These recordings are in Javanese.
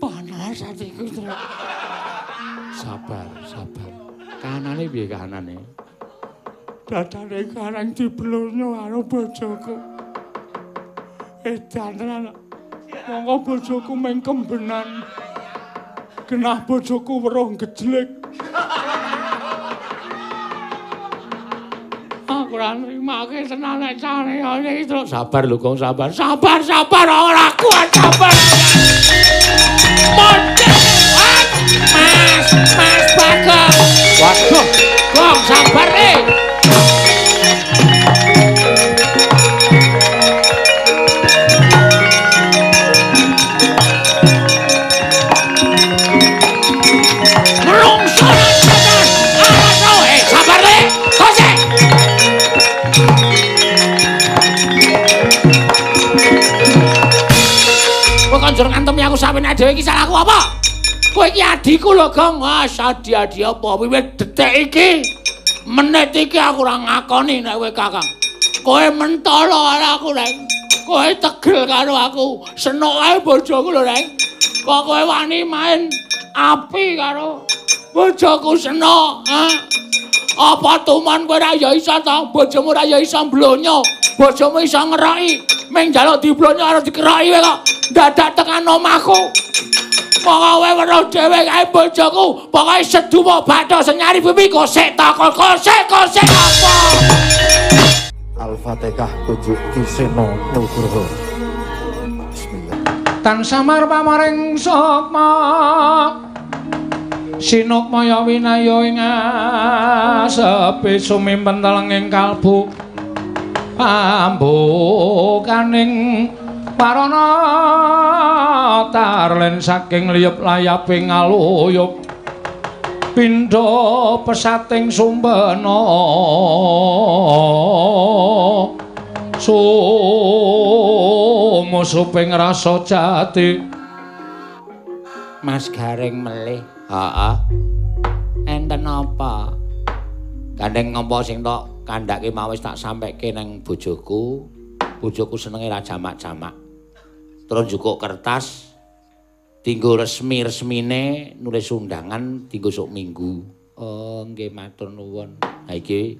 Panas atiku, Tru. Sabar, sabar. Kanane piye kanane? Dadane karang diblonyo karo bojoku. Edan tenan. Monggo bojoku mengkembenan. Genah bojoku weruh gejlek. Ora nrimake tenan nek cane iki terus. Sabar lho, Gong, sabar. Sabar, sabar ora kuat sabar. Mas, Mas Bagong. Waduh, Gong, sabar nih. Aku sampeyan dhewe iki salahku apa? Kowe iki adikku lho, Gong. Wah, adi-adi apa wiwit detik iki. Menit iki aku ora ngakoni nek kowe Kakang. Kowe mentolo karo aku, Reng. Kowe tegel karo aku. Senok ae bojoku lho, Reng. Kok kowe wani main api karo bojoku senok, ha? Apa tuman kowe ora ya iso to? Bojomu ora ya iso mblonyo. Bojomu iso ngeroki. Ming njaluk diblonyo karo dikeroki kowe kok dadak tekan omahku. Pokoke kowe weruh dhewe kae bojoku. Pokoke sedumo batho senyari pipi kosek takon kosek kosek apa? Al-Fatihah kunjuk Kiseno Nugroho. Bismillah. Tan samar pamaring sukma Sinukmaya winaya ing asepe sumimpen telenging kalbu pambukaning parana tarlen saking liyep layaping aluyup pindha pesating sumbena sumusuping rasa jati. Mas Gareng melih heeh enten apa? Gandeng ngompo sing tok kandhake mau wis tak sampeke nang bojoku. Bojoku senenge ra jamak-jamak terus njukuk kertas dinggo resmi-resmine nulis undangan dinggo sok minggu. Oh nggih matur nuwun. Ha iki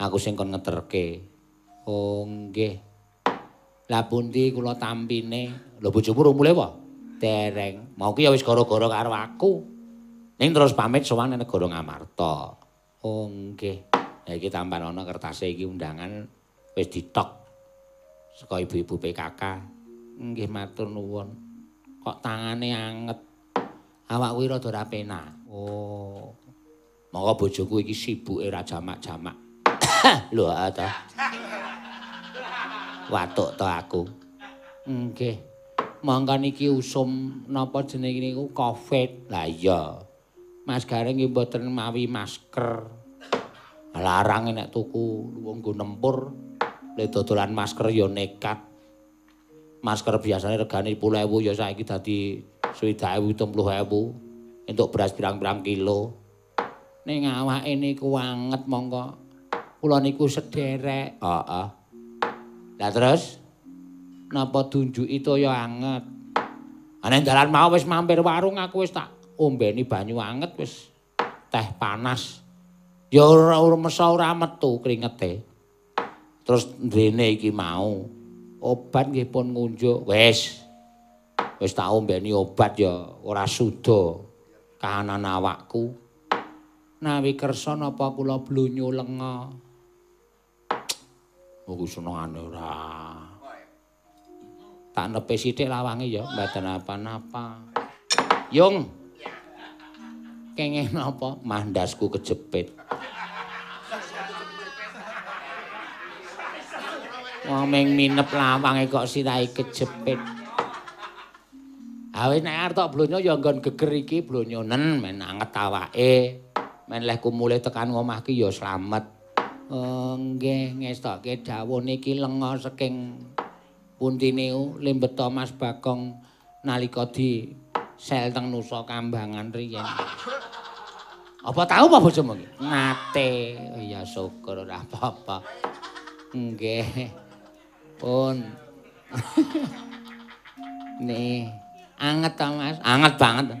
aku sing kon ngeterke. Oh nggih. Lah pundi kula tampine? Lho bojomu rung mulih apa? Dereng. Mau ki ya wis gara-gara karo aku ning terus pamit sowan nang negara Ngamarta. Oh nggih. Ha iki tampan ana kertase iki undangan wis ditok saka ibu-ibu PKK nggih matur nuwun. Kok tangane anget? Awak kuwi rada ora penak. Oh. Monggo bojoku iki sibuke ra jamak-jamak. Lho ta? Watuk to aku? Nggih. Mangka niki usum napa jenenge niku? Covid. Lah iya Mas Gareng nggih mboten mawi masker. Larang nek tuku wong nggo nempur. Le dodolan masker ya nekat. Masker biasanya regane 10.000 ya saiki dadi 20.000 30.000 entuk beras pirang-pirang kilo. Ning awake niku anget mongko. Kula niku sederek. Heeh. Lah terus? Napa dunjuki toya anget? Ana dalan mau wis mampir warung aku wis tak ombeni banyu anget wis teh panas ya ora mesa ora metu kringete terus ndrene iki mau obat nggih pun ngunjuk wis wis tak ombeni obat ya ora suda kahanan awakku nawi kersa napa kula blunyu lenga Aku senengane ora. Tak nepe sithik lawange ya, mboten apa-apa. Yung. Kenging napa? Mandasku kejepit. Wong ming minep lawange kok sirahe kejepit. Awis nek arep tok blonyo ya nggon geger iki blonyonen men anget awake. Men leh kumule tekan ngomah ki ya slamet. Oh, nggih ngestokke dawuh niki lenga saking puntine lembeta Mas Bagong nalika di sel teng Nusa Kambangan riyen. Apa tahu apa bojomu iki? Nate. Oh, ya syukur ora apa-apa. Nggih. Pun. Nih, anget ta Mas? Anget banget.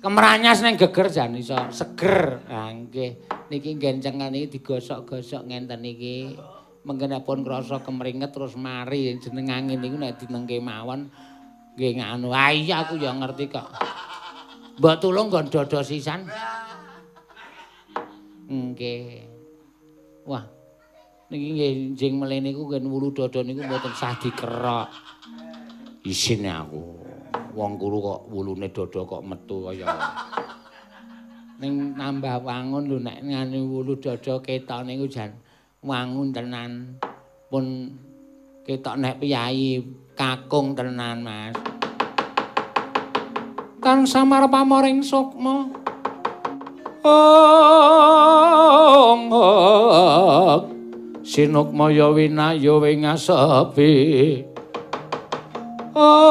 Kemeranyas neng geger jan iso seger. Ha nggih. Niki gencengan iki digosok-gosok ngenten iki. Mengkenipun krasa kemringet terus mari jeneng angin niku nek dinengke mawon nggih nganu. Ah iya aku ya ngerti kok. Mbok tulung nggon dodo sisan. Nggih. Wah. Niki nggih jeng mlene niku ngen wulu dodo niku mboten sah dikerok. Isin aku. Wong kuru kok wulune dodo kok metu kaya. Ning nambah wangun lho nek ngene wulu dodo ketok niku jan wangun tenan. Pun ketok nek piyai kakung tenan, Mas. Kang samar pamoring sukma. Ong ong Sinukmaya winaya wingasepi. Ong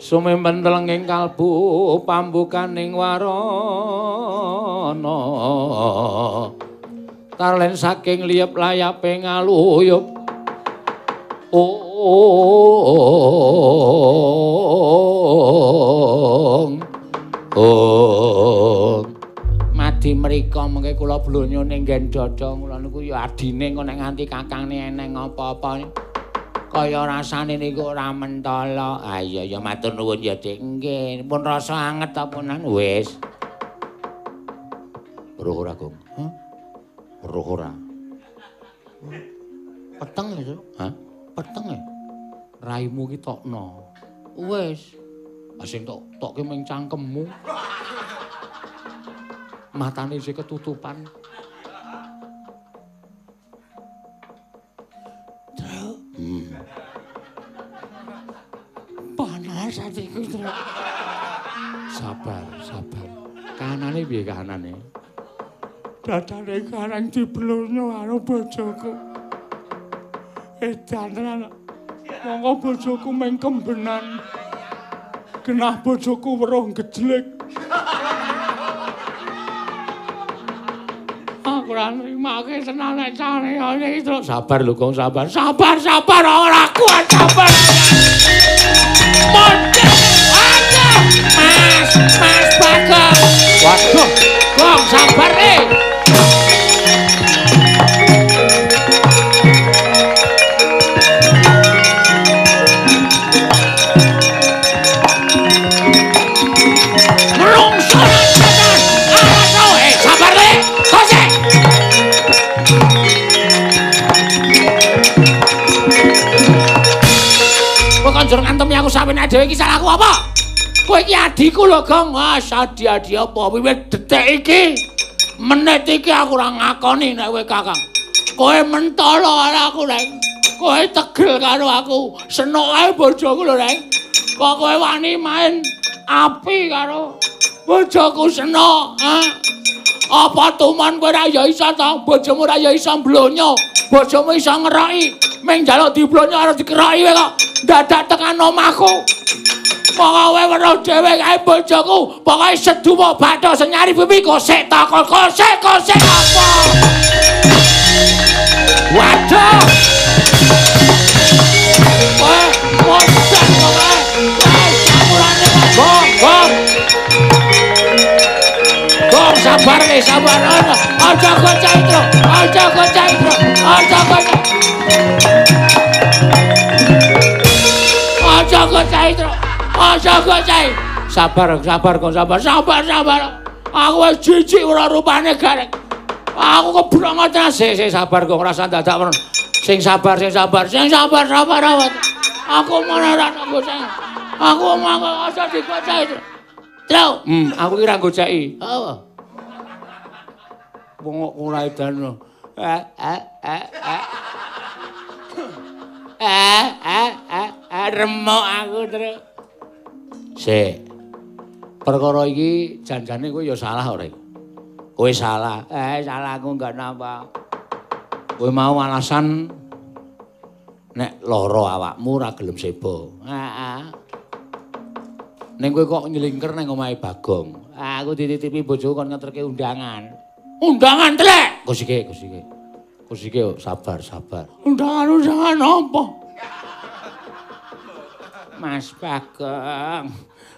Sumemben telenging kalbu pambukaning warana. Tarlen saking liyep layape ngaluyup. Ong. Ong. Madi mriko mengke kula blonyo ning nggen dada kula niku ya adine kok nek nganti kakangne eneng apa-apa. Kaya rasane niku ora mentala. Ah iya ya matur nuwun ya Dik. Nggih, pun rasa anget apa nan wis. Ora, Gong. Roh ora. Peteng ya, Hah? Peteng ya? Raimu ki tokno. Wis. Asing tok tokke ming cangkemmu. Matane isih ketutupan. Truk. Hmm. Panas atiku, Truk. Sabar, sabar. Kanane piye kanane? Dadane karang diblonyo karo bojoku. Edan tenan. Monggo bojoku meng kembenan. Genah bojoku weruh gejlek. Aku ora nrimake tenan nek cane iki, Truk. Sabar lho, Gong, sabar. Sabar, sabar ora kuat sabar. Waduh. Mas, Mas Bagong. Waduh. Gong, sabar eh. Sawene dhewe iki salahku apa? Kowe iki adiku lho, Gong. Wah, adi-adi apa wiwit detik iki. Menit iki aku ora ngakoni nek kowe Kakang. Kowe mentolo karo aku, Reng. Kowe tegel karo aku. Senok ae bojoku lho, Reng. Kok kowe wani main api karo bojoku senok, ha? Apa tuman kowe ora ya iso to? Bojomu ora ya iso mblonyo. Bojomu iso ngeroki. Ming njaluk diblonyo karo dikeroki kowe kok dadak tekan omahku. Pokoke kowe weruh dhewe kae bojoku. Pokoke seduwa bathok senyari pipi kosek ta kosek kosek apa? Waduh. Kowe Bong sabar sabar ana. Aja gocah itu. Aja gocah itu. Aja gocah. Aja gocah. Sabar, sabar kok, sabar, sabar, sabar. Aku wis jijik ora rupane garek. Aku kebrongot. Sik, sik sabar kok, usah dadak weron. Sing sabar, sing sabar, sing sabar, sabar awet. Aku mana ora tak gocah. Aku mangko aja digocah itu. Trau, hmm, aku kira goceki. Apa? Wong kok ora edan. Eh, eh, eh, eh. Eh, eh, eh, eh, remuk aku terus. Sik. Perkara iki janjane kowe ya salah ora iki? Kowe salah. Eh, salah aku enggak napa. Kowe mau alasan nek lara awakmu ora gelem sebo. Heeh. Ning kowe kok nyelingker nang omahe Bagong. Aku dititipi bojoku kon ngeterke undangan. Undangan telek. Gus iki, Gus iki. Kusike sabar, sabar. Undangan-undangan apa? Mas Bagong.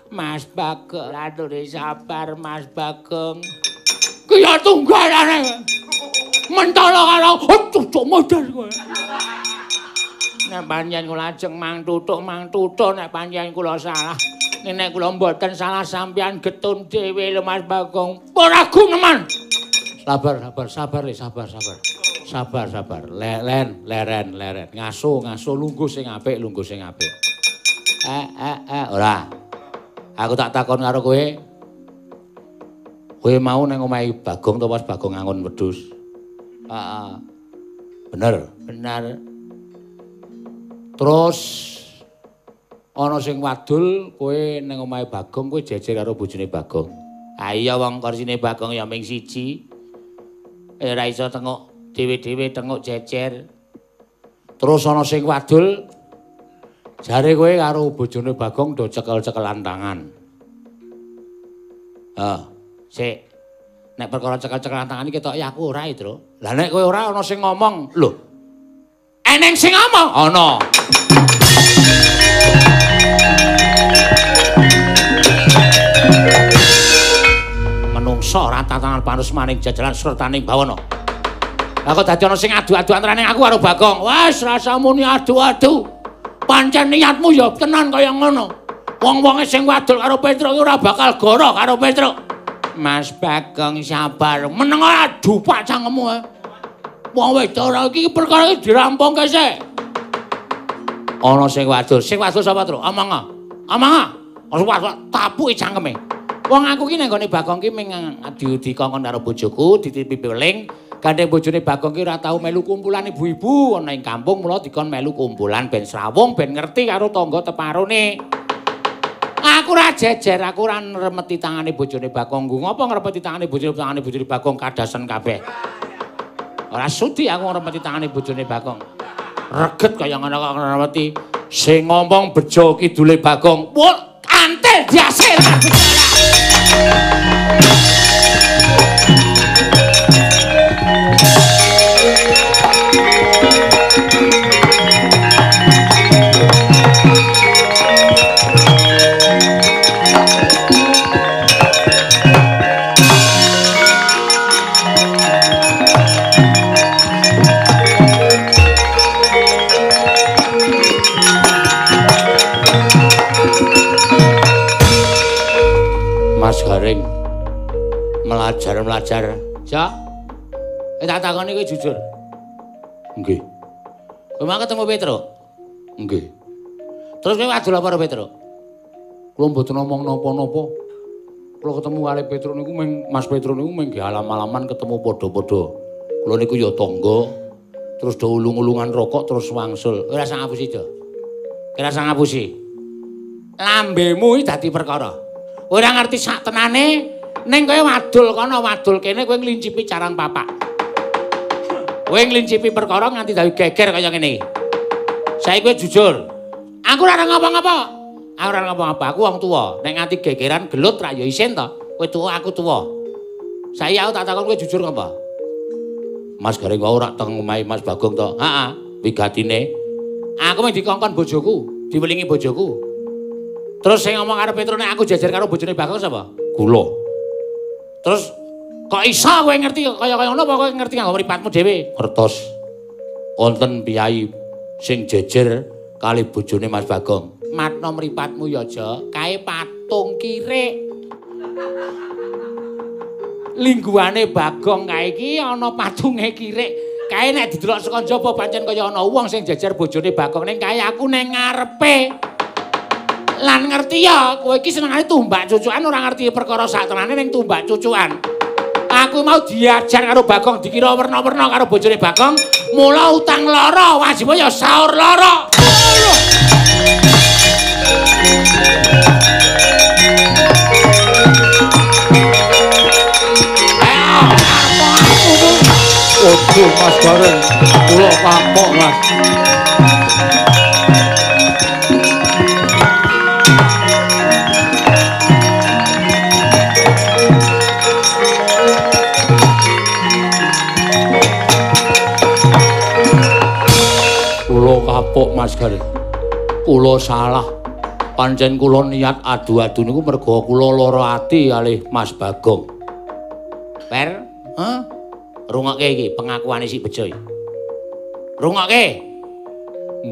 Mas Bagong, aturi sabar Mas Bagong. Kaya tunggalane. Mentala karo cucuk modar kowe. Nek panjenengan kula ajeng mang tutuk mang tutuk nek panjenengan kula salah. Nek kula mboten salah sampean getun dhewe lho Mas Bagong. Ora guneman. Sabar, sabar, sabar, le, sabar, sabar. Sabar, sabar. Leren, leren, leren. Ngaso, ngaso lungguh sing apik, lungguh sing apik. Eh, eh, eh, ora. Aku tak takon karo kowe. Kowe mau nang omahe Bagong to pas Bagong ngangon wedhus? Heeh. Bener, bener. Terus ana sing wadul kowe nang omahe Bagong kowe jejer karo bojone Bagong. Ah iya wong korsine Bagong ya ming siji. Eh ora iso tengok dhewe-dhewe tengok jejer. Terus ana sing wadul jare kowe karo bojone Bagong do cekel-cekelan tangan. Ah, sik. Nek perkara cekel-cekelan tangan iki ketok ya aku ora, Tru. Lah nek kowe ora ana sing ngomong, lho. Eneng sing ngomong? Ana. Menungso ora tatanan panus maning jajalan surtaning bawana. Lah kok dadi ana sing adu-adu antaraning aku karo Bagong. Wes rasa muni adu-adu. Pancen niatmu ya tenan kaya ngono. Wong-wonge sing wadul karo Petruk ora bakal goro karo Petruk. Mas Bagong sabar. Meneng adu pak cangkemmu. Wong wedok ora iki perkara iki dirampungke sik. Ana sing wadul, sing wadul sapa, Tru? Omong. Omong. Ora wadul tapuki cangkeme. Wong aku ki nang gone Bagong ki ming adi-udi kongkon karo bojoku, ditipi piling. Gandeng bojone Bagong ki ora tau melu kumpulan ibu-ibu ana ing kampung, mula dikon melu kumpulan ben srawung ben ngerti karo tangga teparone. Aku ora jejer, aku ora ngremeti tangane bojone Bagong. Ngopo ngremeti tangane bojone tangane bojone Bagong kadasen kabeh. Ora sudi aku ngremeti tangane bojone Bagong. Reget kaya ngono kok ngremeti sing ngomong bejo kidule Bagong. Wah, antel diasir. Melajar-melajar. Ya. Eh tak takoni kowe jujur. Nggih. Kowe mau ketemu Petruk? Nggih. Terus kowe wadul apa karo Petruk? Kula mboten ngomong napa-napa. Kula ketemu kali Petruk niku ming Mas Petruk niku ming alam-alaman ketemu padha-padha. Kula niku ya tangga. Terus do ulung-ulungan rokok terus wangsul. Ora sang ngapusi, Jo. Kira sang ngapusi. Lambemu iki dadi perkara. Ora ngerti sak tenane, ning kowe wadul kono wadul kene kowe nglincipi carang papak. Kowe nglincipi perkara nganti dadi geger kaya ngene iki. Saiki kowe jujur. Aku ora ngapa-ngapa. Aku ora ngapa-ngapa, aku wong tuwa. Nek nganti gegeran gelut ra ya isin to. Kowe tuwa, aku tuwa. Saiki aku tak takon kowe jujur ngapa? Mas Garing wae ora teng omahe Mas Bagong to. Heeh, wigatine. Aku mung dikongkon bojoku, diwelingi bojoku. Terus sing ngomong karo Petruk nek aku jajar karo bojone Bagong sapa? Kula. Terus kok iso kowe ngerti kaya-kaya ngono apa kowe ngerti kanggo mripatmu dhewe? Ngertos. Wonten piyai sing jejer kali bojone Mas Bagong. Matno mripatmu ya, Jo. Kae patung kirik. Lingguane Bagong kae iki ana patunge kirik. Kae nek didelok saka njaba pancen kaya ana wong sing jejer bojone Bagong ning kae aku ning ngarepe. Lan ngerti ya, kowe iki senengane tumbak cucukan ora ngerti perkara sak tenane ning tumbak cucukan. Aku mau diajar karo Bagong dikira werna-werna karo bojone Bagong, mula utang lara, wajib ya saur lara. Waduh Mas Bareng, kula kapok Mas. Kapok Mas Garing. Kula salah. Pancen kula niat adu-adu niku merga kula lara ati kalih Mas Bagong. Per, heh? Rungokke iki pengakuane si Bejo. Rungokke.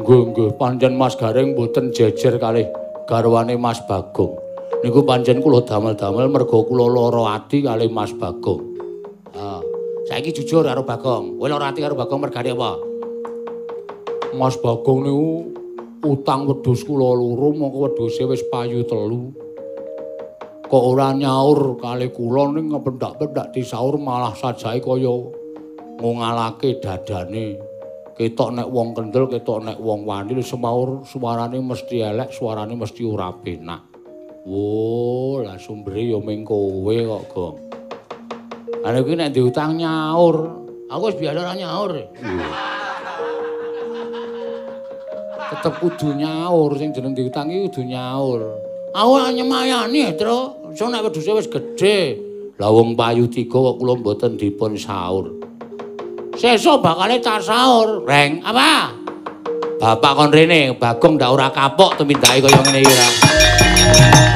Nggih, nggih, pancen Mas Garing mboten jejer kalih garwane Mas Bagong. Niku pancen kula damel-damel merga kula lara ati kalih Mas Bagong. Ha, saiki jujur karo Bagong. Kowe lara ati karo Bagong mergane apa? Mas Bagong niku utang wedhus kula loro mongko wedhuse wis payu telu. Kok ora nyaur kali kula ning pendak-pendak disaur malah sajake kaya ngungalake dadane. Ketok nek wong kendel, ketok nek wong wani semaur suarane mesti elek, suarane mesti ora penak. Wo, lah sumbere ya ming kowe kok, Gong. Ana kuwi nek diutang nyaur, aku wis biasa ora nyaur. Tetep kudu nyaur sing jeneng diutang iki kudu nyaur. Aku nyemayani, Tru. So nek wedhuse wis gedhe. Lah wong payu tiga kok kula mboten dipun saur. Sesuk bakale tak saur, Reng. Apa? Bapak kon rene, Bagong ndak ora kapok tumindake kaya ngene iki ora.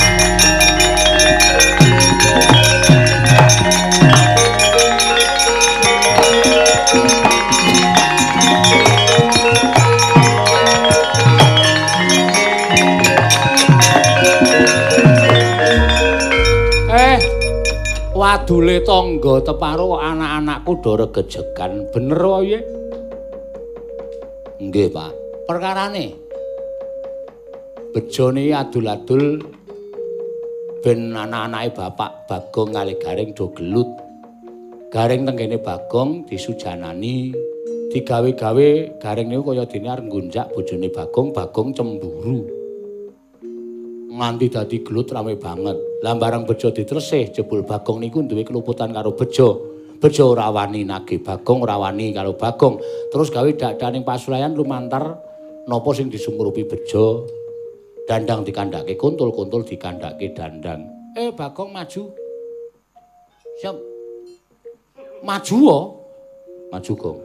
Wadule tangga teparo anak-anakku do regejegan. Bener wae. Nggih, Pak. Perkarane bejone adul-adul ben anak-anake bapak Bagong kali Garing do gelut. Garing tenggene Bagong disujanani digawe-gawe Garing niku kaya dene arep ngunjak bojone Bagong, Bagong cemburu. Nganti dadi gelut rame banget. Lah barang bejo ditresih jebul Bagong niku duwe keluputan karo bejo. Bejo ora wani nagih Bagong ora wani karo Bagong. Terus gawe dadaning pasulayan lumantar napa sing disumurupi bejo. Dandang dikandhake kuntul-kuntul dikandhake dandang. Eh Bagong maju. Siap. Maju oh. Maju Gong.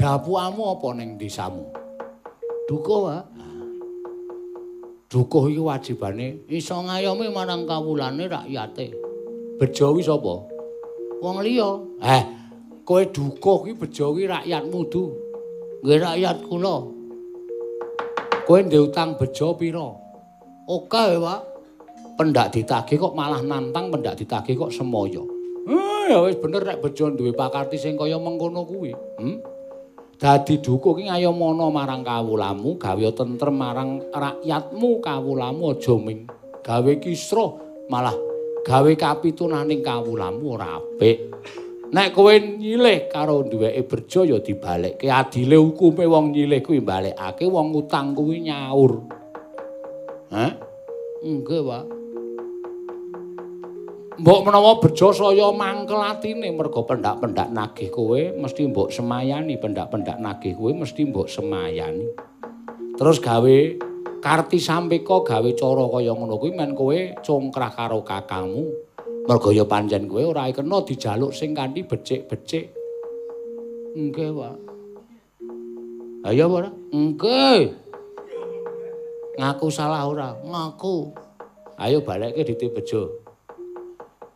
Dapuamu apa ning desamu? Duka, Pak. Dukuh iki wajibane iso ngayomi marang kawulane rakyate. Bejo kuwi sapa? Wong liya. Eh, kowe dukuh kuwi bejo kuwi rakyatmu du. Nggih rakyat kula. Kowe ndek utang bejo pira? Oke, Pak. Pendak ditagih kok malah nantang pendak ditagih kok semoyo. Eh, ya wis bener nek bejo duwe pakarti sing kaya mengkono kuwi. Hmm? Dadi dukuh ki ngayomono marang kawulamu gawe tentrem marang rakyatmu kawulamu aja ming gawe kisruh malah gawe kapitunaning kawulamu ora apik nek kowe nyilih karo duweke berjo ya dibalekke adile hukume wong nyilih kuwi balekake wong utang kuwi nyaur Hah? Nggih, Pak. Mbok menawa bejo saya mangkel atine mergo pendak-pendak nagih kowe mesti mbok semayani, pendak-pendak nagih kowe mesti mbok semayani. Terus gawe karti sampeka gawe cara kaya ngono kuwi men kowe congkrah karo kakangmu. Mergo ya pancen kowe ora kena dijaluk sing kanthi becik-becik. Nggih, Pak. Ayo ora? Nggih. Ngaku salah ora? Ngaku. Ayo balekke ditip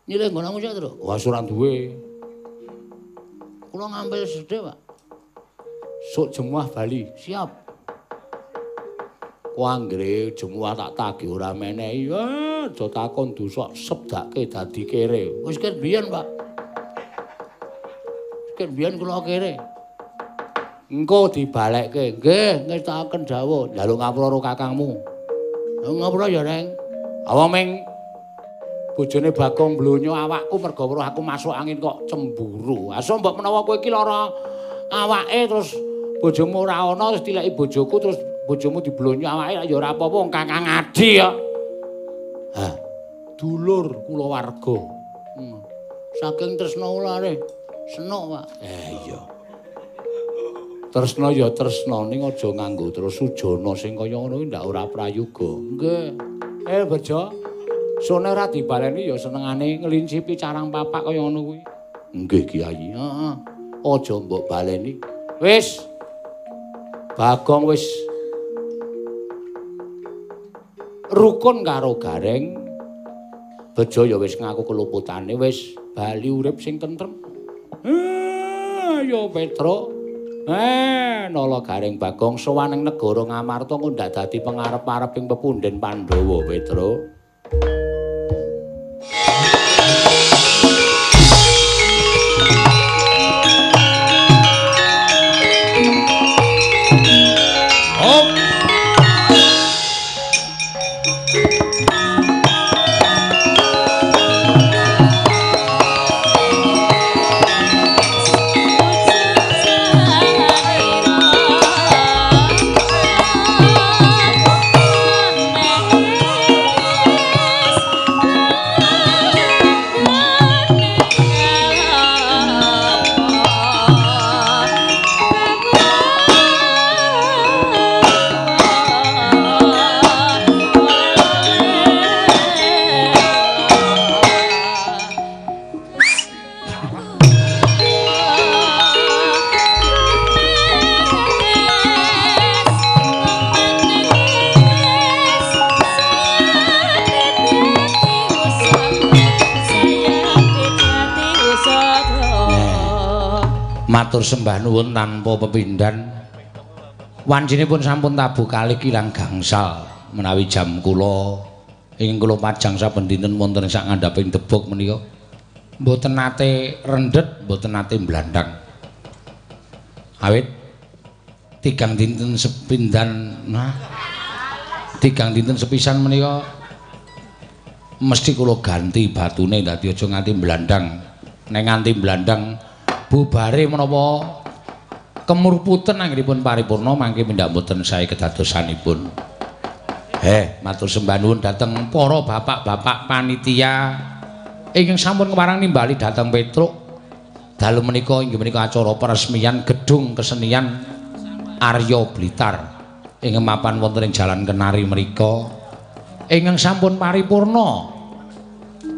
Nyilih nggonamu sik, Tru? Wah, ora duwe. Kula ngambil sedhe, Pak. Sok jemuah Bali, siap. Ku anggere jemuah tak tagih ora menehi. Ah, aja takon dosa sebdake dadi kere. Wis ket biyen, Pak. Ket biyen kula kere. Engko dibalekke. Nggih, ngestaken dawuh. Njaluk ngapura karo kakangmu. Ngapura ya, Reng. Awang ming bojone Bagong blonyo awakku merga weruh aku masuk angin kok cemburu. Aso mbok menawa kowe iki lara awake terus bojomu ora ana terus dileki bojoku terus bojomu diblonyo awake ya ora apa-apa wong kakang adi ya. Hah. Dulur kula warga. Hmm. Saking tresna ulare senok, Pak. Eh iya. Tresna ya tresna ning aja nganggo terus sujana sing kaya ngono ndak ora prayoga. Nggih. Eh bejo. Sone ora dibaleni ya senengane ngelincipi carang papak kaya ngono kuwi. Nggih, Kiai. Heeh. Aja mbok baleni. Wis. Bagong wis rukun karo Gareng. Bejo ya wis ngaku keluputane wis bali urip sing tentrem. Ayo Petro. Eh, nala Gareng Bagong sowan ing negara Ngamarta ngundak dadi pengarep-areping pepunden Pandhawa, Petro. Sembah nuwun tanpa pepindhan. Wancinipun sampun tabuh kalih kilang gangsal menawi jam kula ingkang kula pajang saben dinten wonten sak ngandhaping debok menika. Mboten nate rendet, mboten nate blandang. Awit tigang dinten sepindhan nah tigang dinten sepisan menika mesti kula ganti batune dadi aja nganti blandang. Nek nganti blandang bubare menapa kemurputen anggenipun paripurna mangke mindak mboten sae kedadosanipun. Heh, matur sembah nuwun dhateng para bapak-bapak panitia ingkang sampun keparang nimbali dhateng Petruk. Dalu menika inggih menika acara peresmian gedung kesenian Arya Blitar ingkang mapan wonten ing Jalan Kenari mriku. Ingkang sampun paripurna.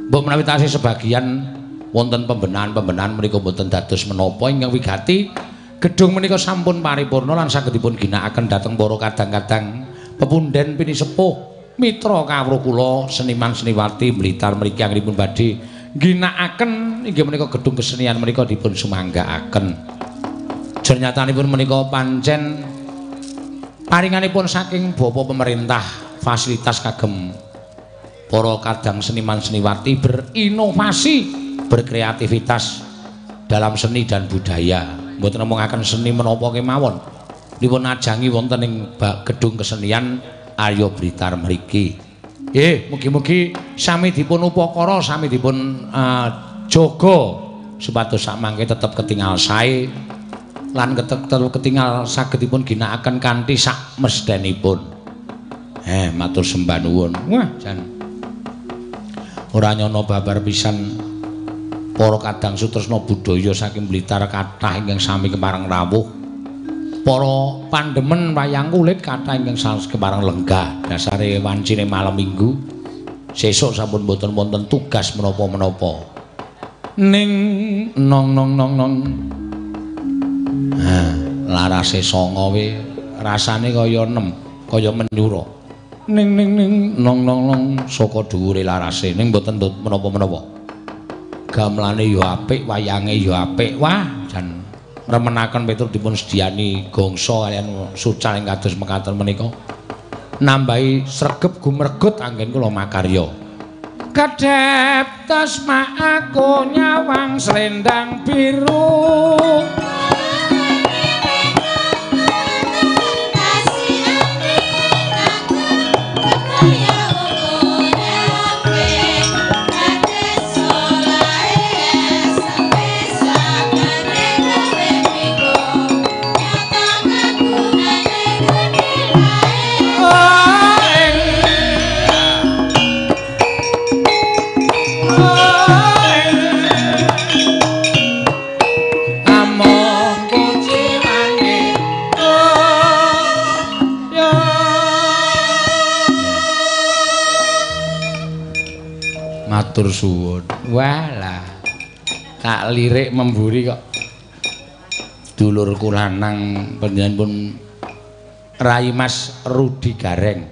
Mbok menawi tasih sebagian wonten pembenahan-pembenahan menika mboten dados menapa ingkang wigati gedung menika sampun paripurna lan sagedipun ginakaken dhateng para kadang-kadang pepunden pinisepuh mitra kawruh kula seniman seniwati Blitar mriki anggenipun badhe ginakaken inggih menika gedung kesenian menika dipun sumanggaaken jenyatanipun menika pancen paringanipun saking Bapak pemerintah fasilitas kagem para kadang seniman seniwati berinovasi berkreativitas dalam seni dan budaya. Mboten ngomongaken seni menapa kemawon. Dipun ajangi wonten ing gedung kesenian Arya Blitar mriki. Nggih, mugi-mugi sami dipun upakara, sami dipun uh, jaga supados sak mangke tetep ketingal sae lan tetep ketingal saged dipun ginakaken kanthi sak mesdenipun. Eh, matur sembah nuwun. Wah, jan. Ora nyono babar pisan para kadang sutresna budaya saking Blitar kathah ingkang sami kemarang rawuh. Para pandemen wayang kulit kathah ingkang sanes kemarang lenggah dasare wancine malam minggu. Sesuk sampun boten wonten tugas menapa-menapa. Ning nong nong nong nong. Ha larase songo we rasane kaya nem kaya menyura. Ning ning ning nong nong nong saka dhuwure larase. Ning boten menapa-menapa gamelane ya apik, wayange ya apik. Wah, jan remenaken Petruk dipun sediani gongso kalian sucal ing kados mekaten menika. Nambahi sregep gumregut anggen kula makarya. Kedhep tasma aku nyawang selendang biru. Matur suwun. Walah. Tak lirik memburi kok. sedulurku lanang panjenenganipun Rai Mas Rudi Gareng.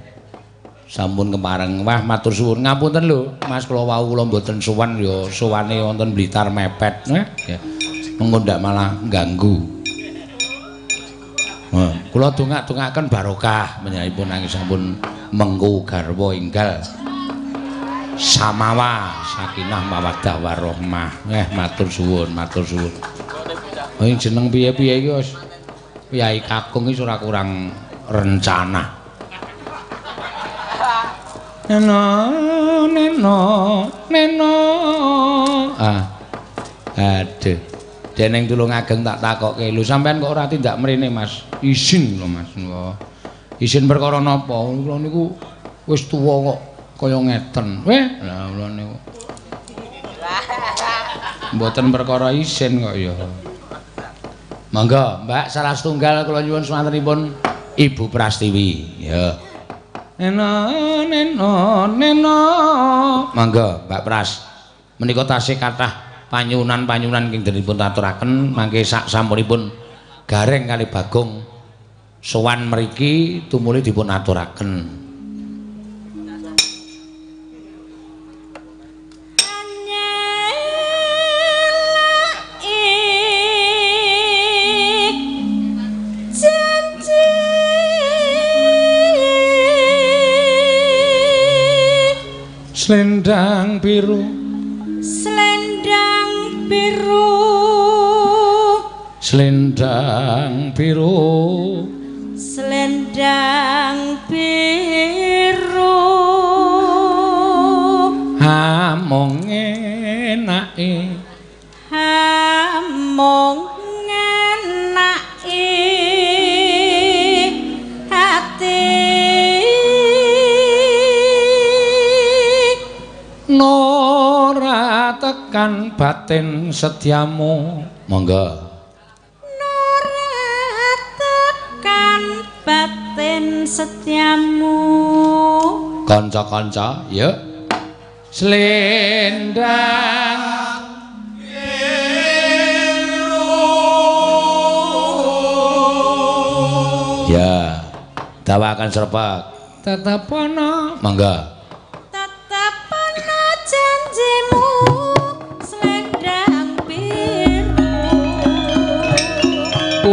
Sampun kepareng. Wah, matur suwun. Ngapunten lho, Mas kula wau kula mboten sowan ya sowane wonten Blitar mepet. Nah, ya. Mengko ndak malah ganggu. Kula dongak-dongakaken barokah panjenenganipun nanging sampun mengku garwa enggal. Samawa sakinah mawaddah warahmah. Eh, matur suwun, matur suwun. Oh, jeneng piye-piye iki wis Kyai Kakung iki ora kurang rencana. Neno, neno, neno. Ah. Aduh. Deneng tulung ageng tak takokke. Lho sampean kok ora tindak mrene, Mas? Izin lho, Mas. Oh. Izin perkara napa? Kula niku wis tuwa kok kaya ngeten. Weh, lah kula niku. Mboten perkara izin kok ya. Monggo, Mbak, salah setunggal kula nyuwun semantenipun Ibu Prastiwi. Ya. Neno, neno, neno. Monggo, Mbak Pras. Menika tasih kathah panyunan-panyunan ing dipun aturaken mangke sak sampunipun Gareng kali Bagong sowan mriki tumuli dipun aturaken. Slendang biru. Selendang biru. Slendang biru batin setiamu Monggo. Tekan batin setiamu Kanca-kanca yuk Slendang Ya. Dawakan serpak Tetap ana. Monggo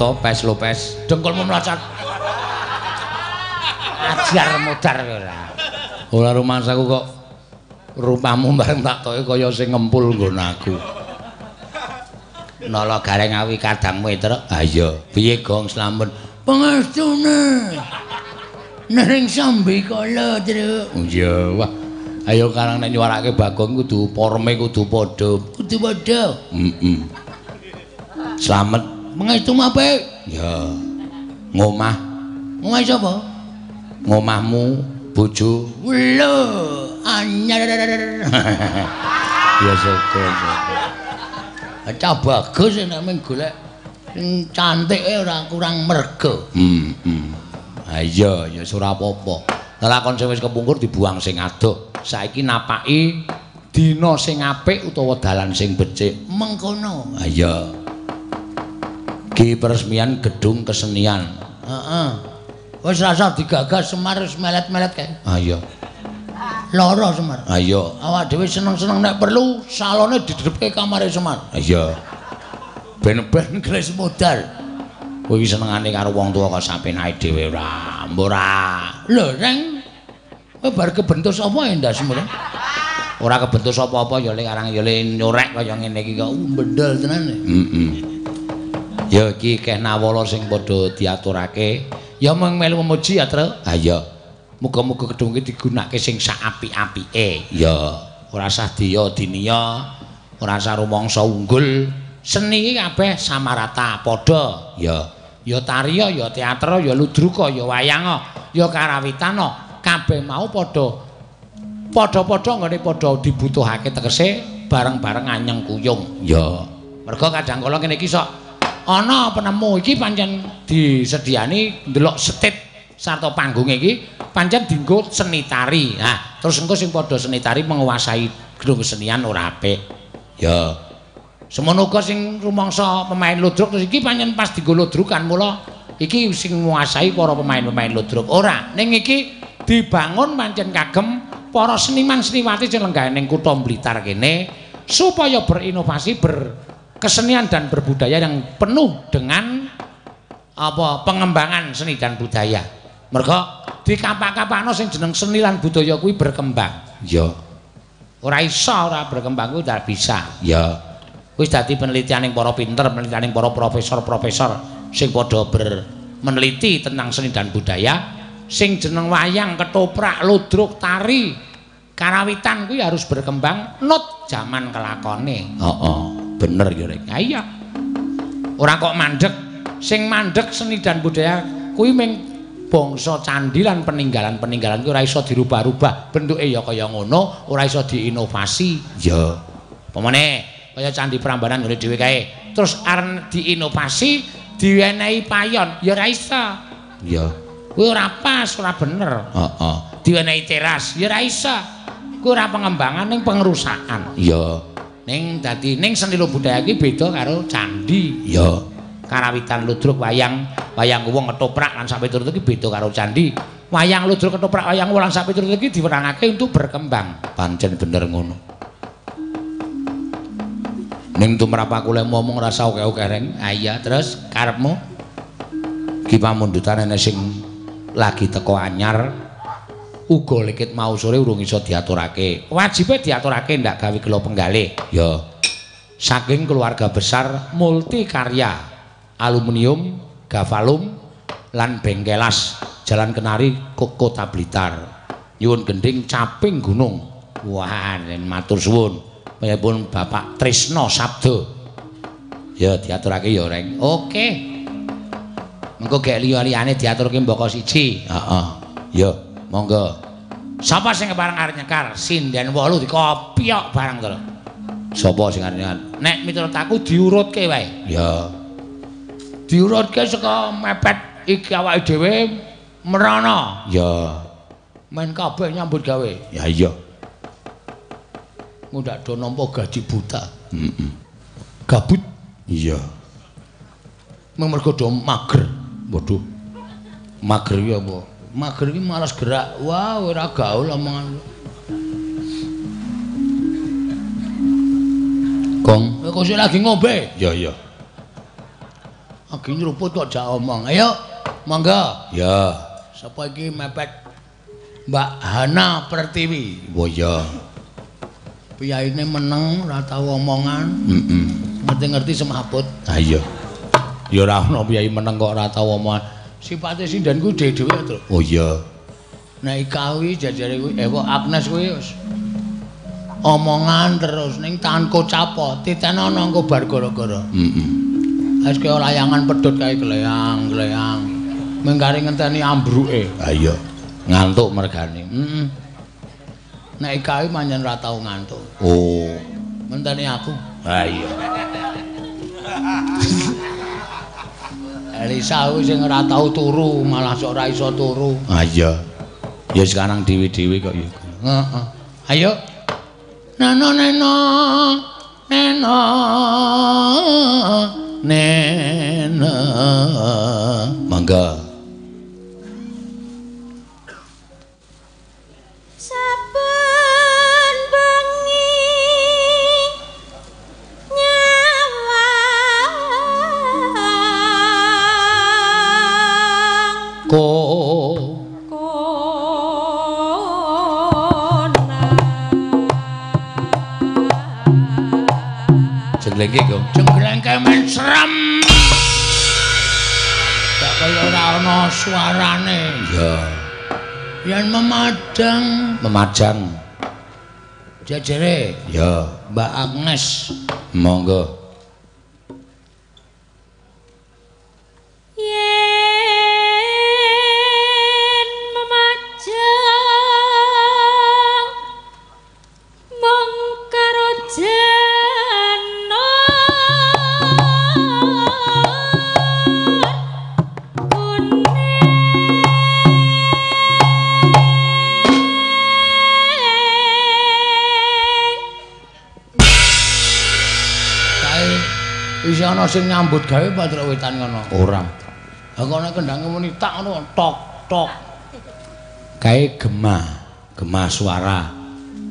to, Pes Lopes. Dengkulmu melacat. Ajar modar ora. Ora rumangsaku kok rupamu bareng tak toke kaya sing ngempul nggon aku. Nala gareng awi kadangmu truk. Ha iya, piye Gong slamet? Pangestune. Nering sambi kala, Truk. Iya, wah. Ayo karang nek nyuarake Bagong kudu porme kudu padha. Kudu padha. Heeh. Slamet mengestu apik? Ya. Ngomah. Ngomah sapa? Ngomahmu bojo. Lho, anyar. Ya syukur. syukur. Cah bagus nek men golek sing cantike ora kurang merga. Hmm. hmm. Ha iya, ya ora apa-apa. Lakon sing wis kepungkur dibuang sing adoh. Saiki napaki dina sing apik utawa dalan sing becik. Mengkono. Ha iya. Ki peresmian gedung kesenian. Heeh. Wis rasa digagas Semar wis melet-melet kae. Ha iya. Lara Semar. Ha iya. Awak dhewe seneng-seneng nek perlu salone didrepke kamare Semar. Ha iya. Ben-ben gles modal. Kowe iki senengane karo wong tuwa kok sapenake dhewe ora. Ora. Lho, Reng. Kowe bar kebentus apa endasmu, Reng? Ora kebentus apa-apa ya le karang ya le nyorek kaya ngene iki kok bendel tenan. Heeh. Ya iki keh nawala sing padha diaturake. Ya mung melu memuji ya, Tru. Ha iya. Muga-muga gedung iki digunakake sing sak apik-apike. Ya, ora usah diya dinia, ora usah rumangsa unggul. Seni iki kabeh samarata padha. Ya, ya tariya, ya teater, ya ludruka, ya wayang, ya karawitana, kabeh mau padha padha-padha nggone padha dibutuhake tegese bareng-bareng anyeng kuyung. Ya. Merga kadang kala kene iki sok ana penemu iki pancen disediani ndelok setit sarta panggung iki pancen dienggo seni tari. Nah, terus engko sing padha seni tari menguasai gedung kesenian ora apik. Ya. Semono uga sing rumangsa pemain ludruk terus iki pancen pas dienggo ludrukan mula iki sing menguasai para pemain-pemain ludruk. Ora, ning iki dibangun pancen kagem para seniman seniwati sing lenggah ning kutha Blitar kene supaya berinovasi berkesenian dan berbudaya yang penuh dengan apa pengembangan seni dan budaya. Merga dikapak-kapakno sing jeneng seni lan budaya kuwi berkembang. Ya. Ora iso ora berkembang kuwi ora bisa. Ya. Wis dadi penelitian para pinter, penelitian para profesor-profesor sing padha ber meneliti tentang seni dan budaya sing jeneng wayang, ketoprak, ludruk, tari, karawitan kuwi harus berkembang not zaman kelakone. Heeh, bener ya Rek. Iya. Ora kok mandek, sing mandek seni dan budaya kuwi ming bangsa candi lan peninggalan-peninggalan kuwi ora iso dirubah-rubah, bentuke ya kaya ngono, ora iso diinovasi. Ya. Pemene kaya candi Prambanan ngene dhewe kae. Terus arep diinovasi, diwenehi payon, ya ora iso. Ya. Kuwi ora pas, ora bener. Heeh. Diwenehi teras, ya ora iso. Kuwi ora pengembangan ning pengerusakan. Ya. Ning dadi ning seni budaya iki beda karo candi. Ya. Karawitan ludruk wayang, wayang wong ketoprak lan sampe turut iki beda karo candi. Wayang ludruk ketoprak wayang wong lan sampe turut iki diwerangake untuk berkembang. Pancen bener ngono. Ning tumrap aku lek ngomong rasa oke-oke reng. Ah iya, terus karepmu ki pamundutan ana sing lagi teko anyar uga lekit mau sore urung iso diaturake. Wajibe diaturake ndak gawe gelo penggalih. Ya. Saking keluarga besar multikarya aluminium, gafalum lan bengkelas Jalan Kenari Kota Blitar. Nyuwun gending caping gunung. Wah, matur suwun. Pun Bapak Trisno Sabdo. Ya diaturake ya, Reng. Oke. Mengko gek liya-liyane diaturke mboko siji. Heeh. Ya, monggo. Sapa sing bareng arep nyekar? Sinden 8 dikopiok bareng to. Sapa sing arep nyekar? Nek miturut aku diurutke wae. Ya. Diurutke saka mepet iki awake dhewe merana. Ya. Main kabeh nyambut gawe. Ya iya. Ngundak do nampa gaji buta. Heeh. Gabut? Iya. Mergo do mager. Waduh. Mager iki apa? Mager iki malas gerak. Wah, ora gaul omongan. Kong, kok sik lagi ngombe? Ya, iya. Lagi nyeruput kok jak omong. Ayo, monggo. Ya. Sapa iki mepet Mbak Hana Pertiwi? Oh iya. Piyaine meneng ora tau omongan. Heeh. Ngerti-ngerti semaput. Ah iya. Ya ora ana piyai meneng kok ora tau omongan. Sipate sinden kuwi dhewe to. Oh iya. Nek kawi jajare kuwi eh kok Agnes kuwi wis omongan terus ning tanko capo, titenono engko bar gara-gara. Heeh. Wis kaya layangan pedhot kae gleang, gleang. Mengkari ngenteni ambruke. Ha iya. Ngantuk mergane. Heeh. Nek kae manjen ora tau ngantuk. Oh. Ngenteni aku. Ha iya. Elisa kuwi sing ora tau turu, malah sok ora iso turu. Ah iya. Ya sekarang dewi-dewi kok ya. Heeh. Ayo. Nano neno. Neno. Neno. Mangga. Ko. Jenglengke kok. Jenglengke men serem. Tak kaya ora ana suarane. Ya. Yen memadang, memajang. Jejere, ya, Mbak Agnes. Monggo. Ana sing nyambut gawe Patruk Wetan ngono. Ora. Lah kok nek kendange muni tak ngono tok tok. Kae gemah, gemah suara.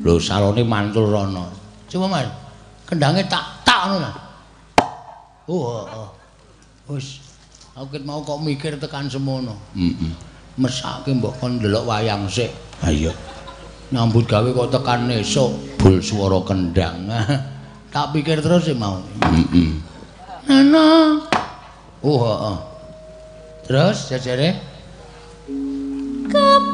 Lho salone mantul rono. Coba Mas. Kendange tak tak ngono. Mas. Oh, oh. Wis aku ket mau kok mikir tekan semono. Heeh. Mesake mbok kon ndelok wayang sik. Ha iya. Nyambut gawe kok tekan esuk bul swara kendang. tak pikir terus sih mau. Heeh. Nana. Oh, heeh. Terus jajare kembang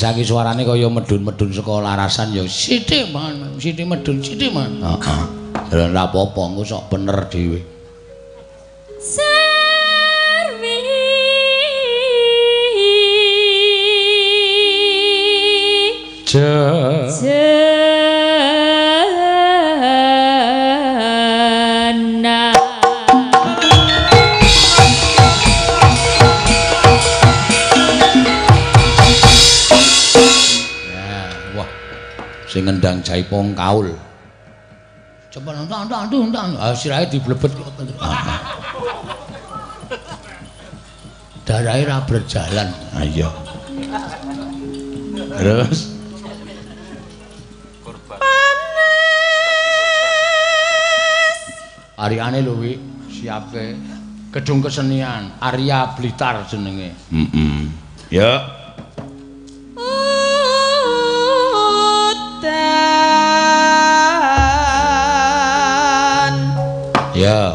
ki suarane kaya medun-medun saka larasan ya sithik man, sithik medun sithik man. Heeh. Lha ora apa-apa, engko sok bener dhewe. Sarwi Jana Sing ngendang jaipong kaul. Coba nonton, nonton, nonton, nonton. Ah, sirahe diblebet. Darahnya ra berjalan. Ayo. Terus Ariane lho wi, siape. Gedung kesenian Arya Blitar jenenge. Heeh. Ya. Ya,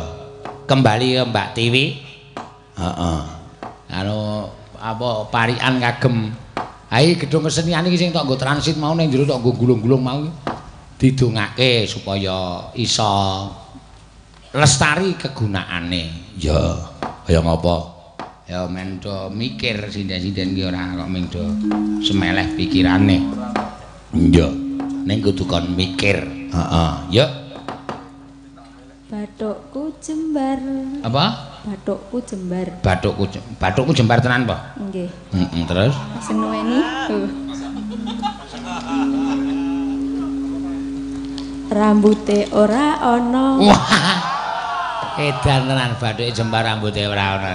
kembali ke Mbak Tiwi. Heeh. Karo apa parian kagem. Hai gedung kesenian iki sing tok nggo transit mau ning jero tok nggo gulung-gulung mau didongake supaya iso lestari kegunaane. Ya, kaya ngapa? Ya men do mikir sinden-sinden ki ora kok ming do semeleh pikirane. Iya. Ning kudu kon mikir. Heeh. Ya. Bathukku jembar Apa? Bathukku jembar Bathukku bathukku jembar tenan apa? Nggih Heeh, terus Senuweni tuh Rambute ora ana wah. Edan tenan bathuke jembar rambuté ora ana.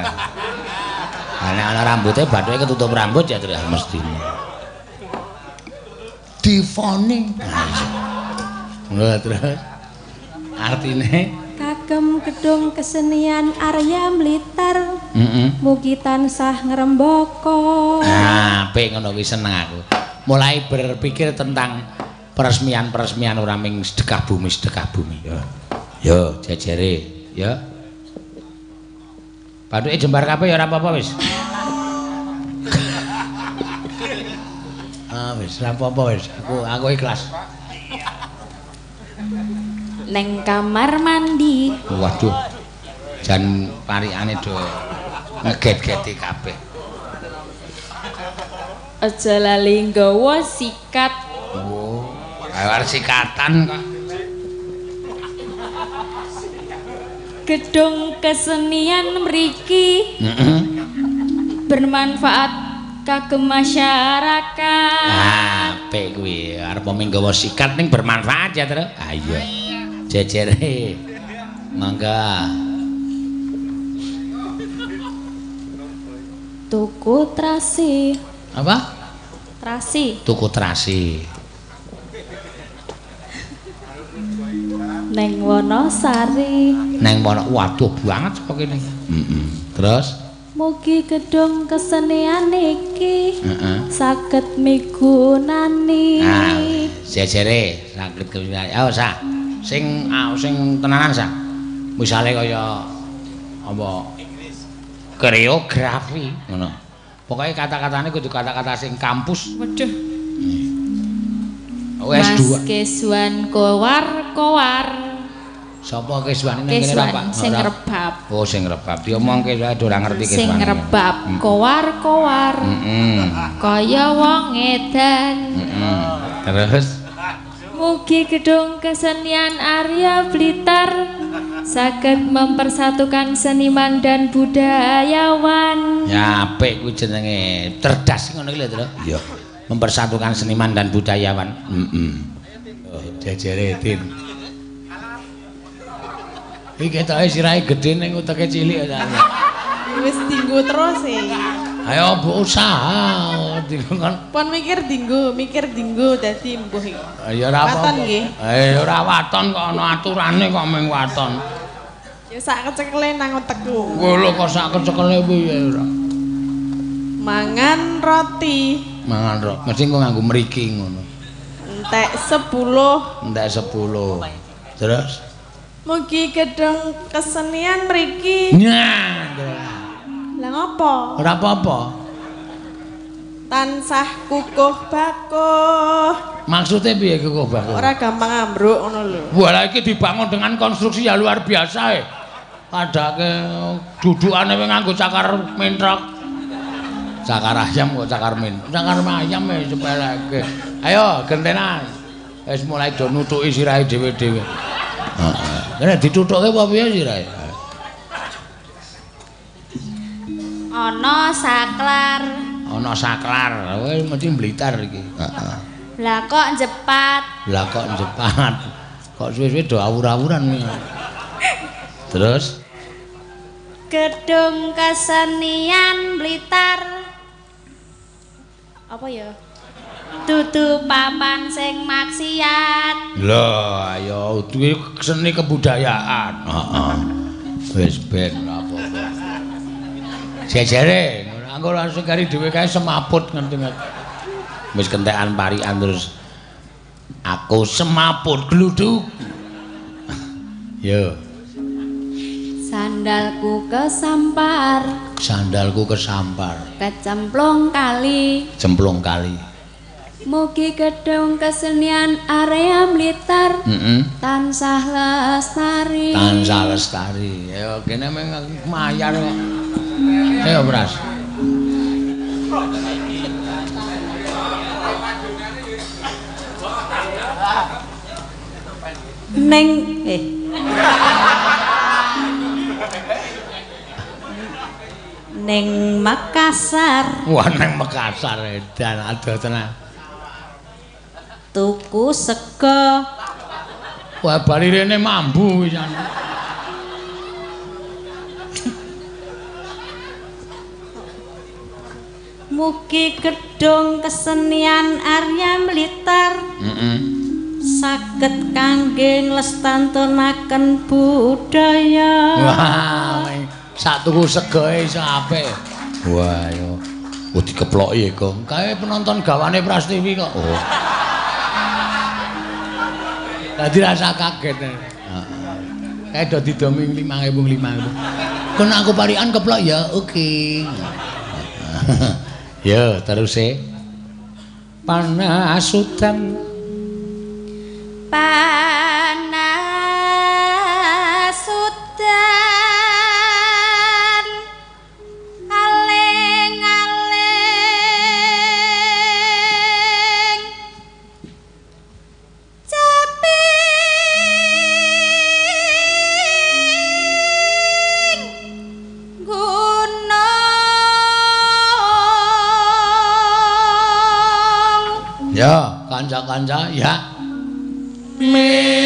Nek ana rambuté bathuke ketutup rambut ya terus mesti. Difone. Ngono terus. Artine kagem gedung kesenian Arya Blitar heeh. mugi tansah ngrembaka Nah, apik ngono kuwi seneng aku. Mulai berpikir tentang peresmian-peresmian ora ming sedekah bumi, sedekah bumi. Ya. Yo, jejere, ya. Pathuke jembar kabeh ya ora apa-apa wis. ah, wis ora apa-apa wis. Aku aku ikhlas. Neng kamar mandi Waduh. Jan parikane do ngeget-geti kabeh. aja lali nggawa sikat Oh, kaya sikatan kok. gedung kesenian mriki Heeh. bermanfaat kagem masyarakat Ah, apik kuwi. Arep ming gawa sikat ning bermanfaat ya, Tru. Ah iya. Jejere. Mangga. Tuku trasi. Apa? Trasi. Tuku terasi. Neng Wonosari. Neng mono waduh banget kok kene. Heeh. Terus? Mugi gedung kesenian iki Heeh. saged migunani. Nah, jejere saged kewilan. Ayo sa. Sing ah, sing tenanan sa. Misale kaya apa koreografi ngono. Pokoke kata-katane kudu kata-kata sing kampus. Waduh. Wes Mas. Keswan kowar kowar. Sapa keswane ning kene ra, Pak? Keswan sing rebab. Oh, sing rebab. Diomongke wae ora ngerti keswane. Sing rebab kowar kowar. Heeh. Kaya wong edan. Heeh. Terus Mugi gedung kesenian Arya Blitar saged mempersatukan seniman dan budayawan. ya apik kuwi jenenge cerdas ngono iki lho, Tru. Iya. Mempersatukan seniman dan budayawan. Heeh. Oh, jejere Tin. Iki ketoke sirahe gedhe ning uteke cilik ya. Wis dinggo terus e. Ayo mbok usaha. Dikon Pon mikir dinggo, mikir dinggo dadi mbuh iki. ya ora Waton nggih. Eh ora waton kok ana aturane kok ming waton. Ya sak kecekle nang otekku. Kowe lho kok sak kecekele kuwi ya ora. Mangan roti Mangan ro. Mesti engko nganggo mriki ngono. entek 10. Entek 10. Terus? Mugi gedung kesenian mriki. Nah, Lah ngopo? ora apa-apa. Tansah kukuh bakuh. Maksudnya piye kok Mbak? Ora gampang ambruk ngono lho. Wah, iki dibangun dengan konstruksi yang luar biasa e. Adake dudukane wing nganggo cakar mentrok. Cakar ayam kok cakar min. Cakar ayam e sepeleke. Ayo gentenan. Wis mulai do nutuki sirahe dhewe-dhewe. Heeh. Kene ditutuke apa piye sirahe? Ana saklar. Ana saklar. Kowe mesti Blitar iki. Heeh. Lah kok jepat. Lah kok jepat. Kok suwe-suwe do awur-awuran. Terus Gedung kesenian Blitar. Apa ya? Dudu papan sing maksiat. Lah, ayo duwe seni kebudayaan. Heeh. Wis ben apa-apa. Jejere, engko langsung kari dhewe kae semaput ngerti ngerti. Wis kentekan parian terus aku semaput gluduk. Yo, Sandalku kesampar, sandalku kesampar, kecemplung kali. jemplung kali. Mugi gedung kesenian area Blitar Heeh. tansah lestari. Tansah lestari. Ayo kene meng mayar kok. Ayo, Bras. Neng eh Neng Makassar Wah nang Makassar edan adoh tenan. tuku sego Wah bari rene mambu pisan. Mugi gedung kesenian Arya Blitar Heeh. saged kangge nglestantunaken budaya. Wah, sak tuku segoe iso apik. Wah, yo. Oh dikeploki kok. Kae penonton gawane Prastiwi kok. Oh. Dadi rasa kaget. Heeh. Kae do didoming 5000 5000. Kon aku parian keplok ya, oke. Yo, terus e. Panasutan Panasudan gunung Ya, kanca-kanca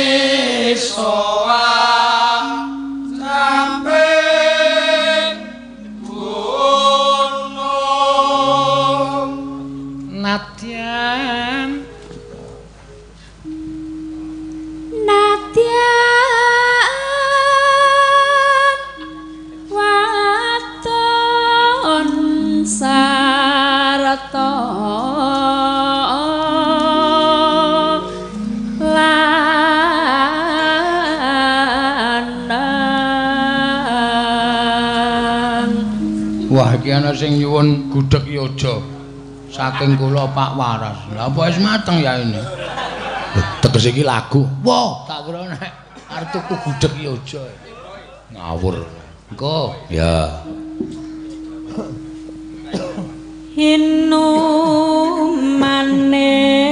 Iki ana sing nyuwun gudheg yoja saking kula Pak Waras. Lah apa wis mateng ya ini? Teges iki lagu. Wah, tak kira nek arep tuku gudheg yoja. Ngawur. Engko ya. Hinu mane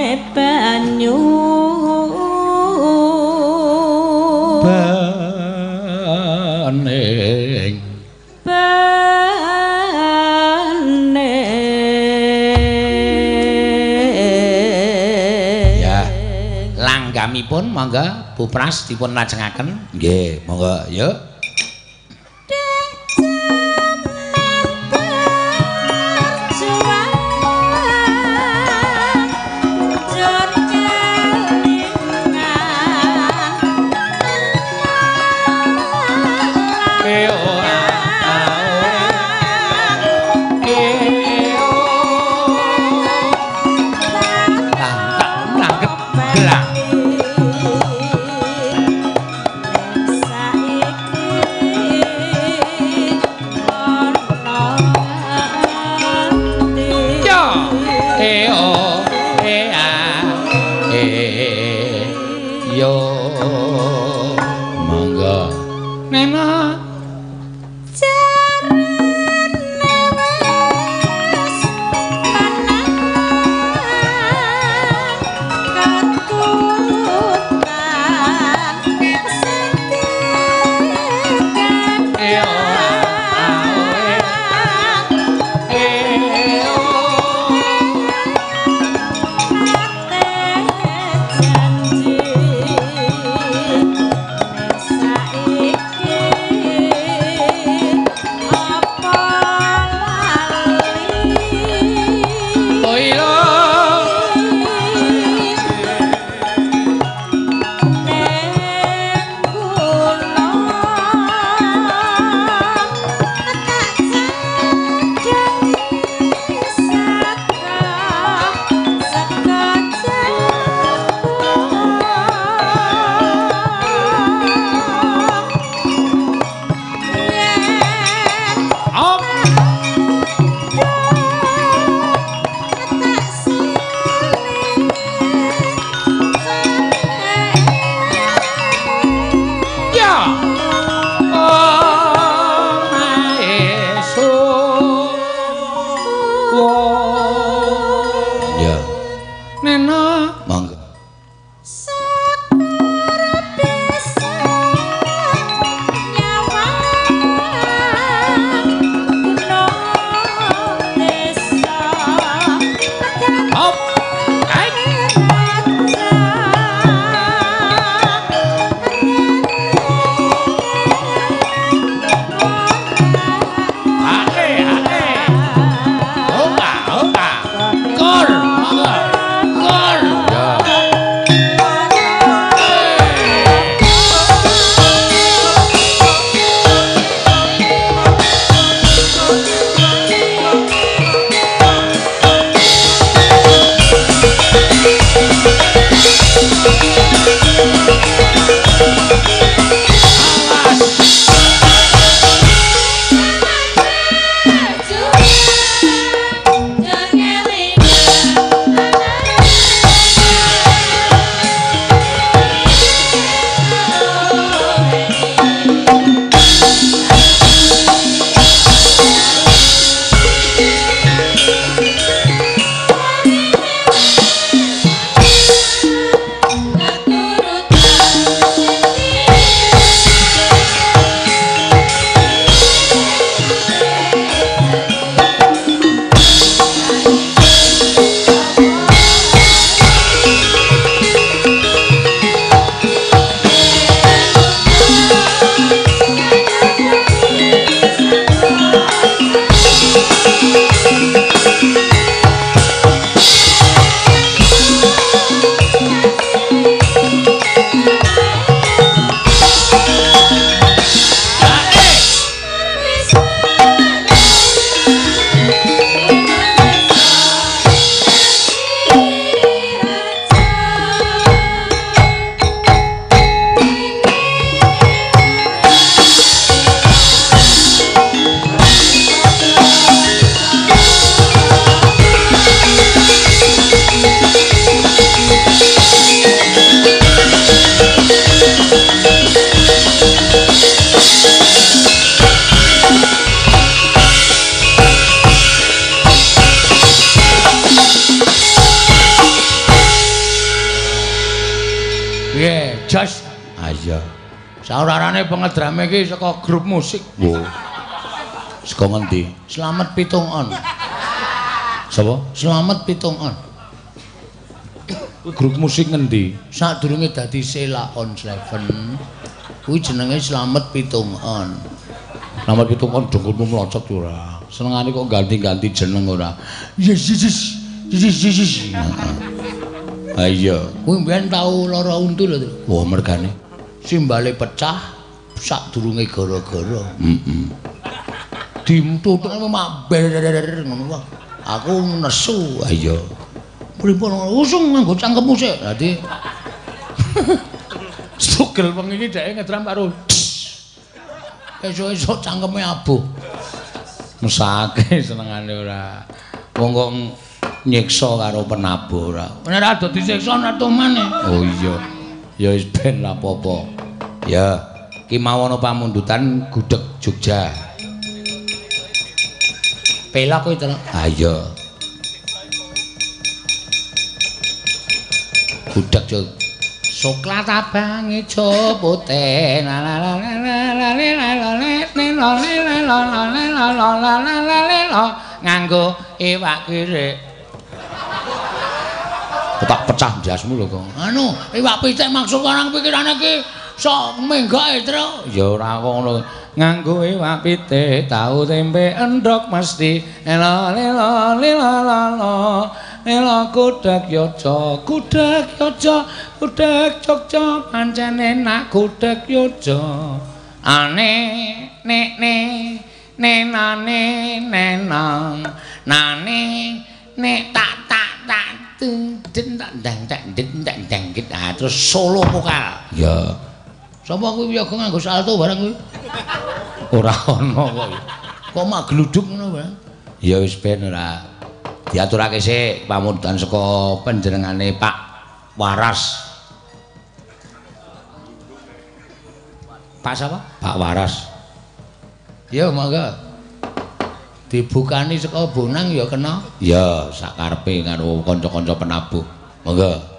Langgamipun monggo Bu Pras dipun lajengaken. Nggih, monggo yuk. Saurarane pengedrame iki saka grup musik. Wo. Saka ngendi? Slamet Pitung On. Sapa? Slamet Pitung On. Grup musik ngendi? Sadurunge dadi Sela On Seven. Kuwi jenenge Slamet Pitung On. Slamet Pitung On dengkulmu mlocot ora. Senengane kok ganti-ganti jeneng ora. Yes yes yes. Yes yes yes. Heeh. Ah iya, kuwi mbiyen tau lara untu lho. Wah, mergane. Simbale pecah sadurunge gara-gara. Heeh. Mak ber ngono wae. Aku nesu. Ah iya. Pripun usung nganggo cangkemmu sik. Dadi Sugel wengi iki dhek ngedram karo esuk-esuk cangkeme abuh. Mesake senengane ora. Wong kok nyiksa karo penabuh ora. Bener ado disiksa maneh. Oh iya. Ya wis ben lah apa-apa. Ya, kimawono pamundutan gudeg Jogja Pelak kuwi to iya. gudeg jo soklat abange jo nganggo iwak kire tetap pecah jasmu lho kok anu iwak pitik maksud orang pikirane ki sok menggake tru ya ora ngono. Nganggo iwak pitik tahu tempe endhog mesti. Ela lela lela lela ela kudek yojo kudek yojo kudek jogja pancen enak kudek yojo ane nek ne nenane nenang. Nane nek tak tak tak den tak dang tak den tak dang ah terus solo vokal. Ya sapa kuwi ya nganggo salto barang kuwi ora ana kok kok mak gluduk ngono barang ya wis ben ora diaturake sik pamundutan saka panjenengane Pak Waras Pak sapa? Pak Waras. Ya mangga. Dibukani saka bonang ya kena. Ya sakarepe karo kanca-kanca penabuh. Mangga.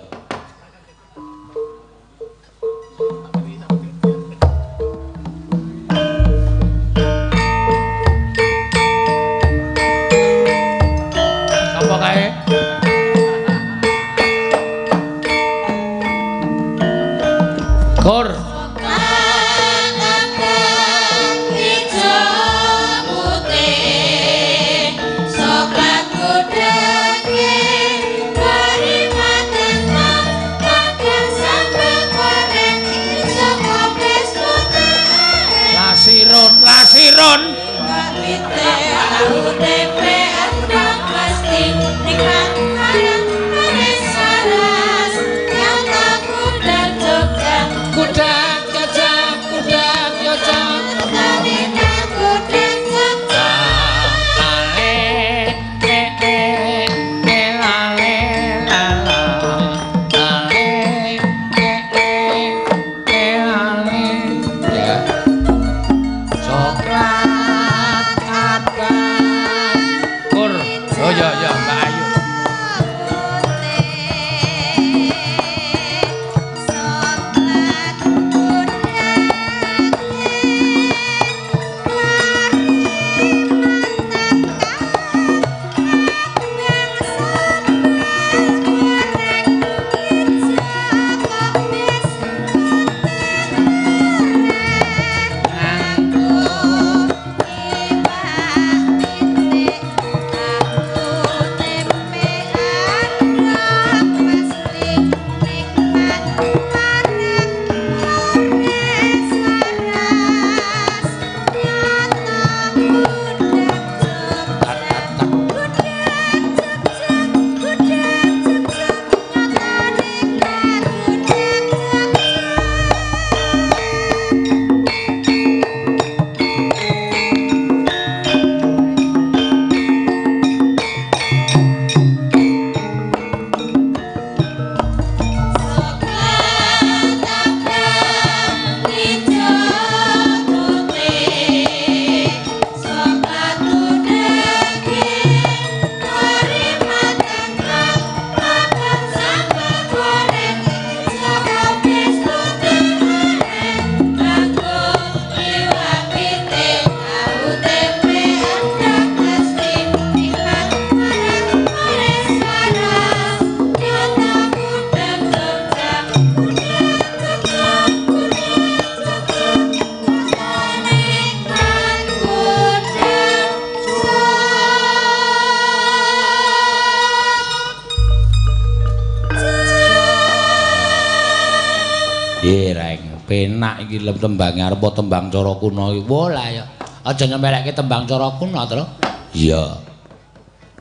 Tembange arep tembang cara kuno iki. Wah lah ya. Aja nyemelekke tembang cara kuno to. Iya.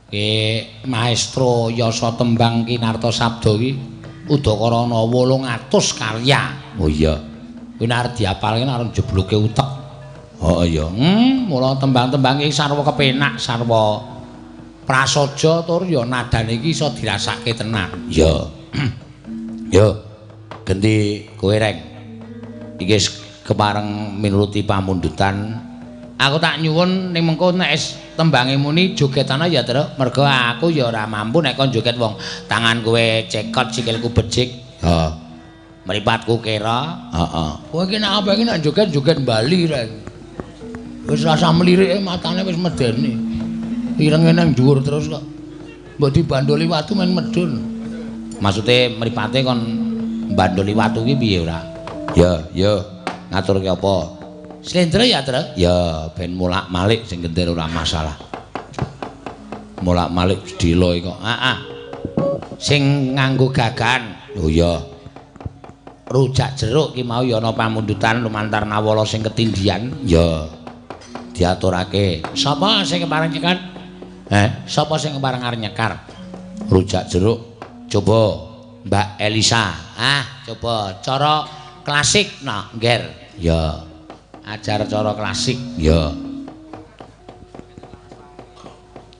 Ki maestro yasa tembang Kinarto Sabdo iki udakara ana 800 karya. Oh iya. Kuwi nek diapalke arep jebloke utek. Oh iya. Hmm, mula tembang-tembang iki sarwa kepenak, sarwa prasaja tur ya nadane iki iso dirasake tenan. Iya. Yo. Ganti kowe reng. Iki kepareng minuruti pamundutan. Aku tak nyuwun ning mengko nek tembange muni jogetana ya, Tru. Mergo aku ya ora mampu nek kon joget wong tangan kowe cekot sikilku becik. Heeh. Mripatku kera. Heeh. Kowe iki nek apa iki nek joget-joget Bali reng. Wis rasa mlirike matane wis medeni. Irenge nang dhuwur terus kok. Mbok dibandoli watu men medun. Maksude mripate kon bandoli watu iki piye ora? Ya, ya. Ngaturke apa? Slendra ya, Tru? Ya, ben mulak-malik sing gentir ora masalah. Mulak-malik sedilo kok. Heeh. Ah. Sing nganggo gagan. Oh iya. Rujak jeruk ki mau ya ana pamundutan lumantar nawala sing ketindian. Ya. Diaturake. Sapa sing kepareng nyekar? Eh, sapa sing kepareng arep nyekar? Rujak jeruk. Coba Mbak Elisa. Ah, coba cara klasik nah, Nger. Ya. ajar cara klasik. Ya.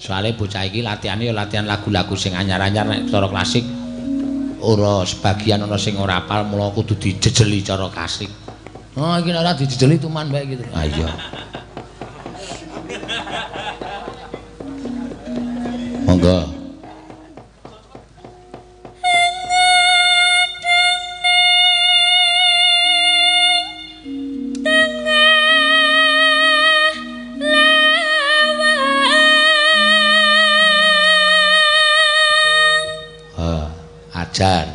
Soalnya bocah iki latihannya ya latihan lagu-lagu sing anyar-anyar nek cara klasik. Ora sebagian ana sing ora apal mula kudu dijejeli cara klasik. Oh iki ora dijejeli tuman bae gitu ah iya. Monggo विचार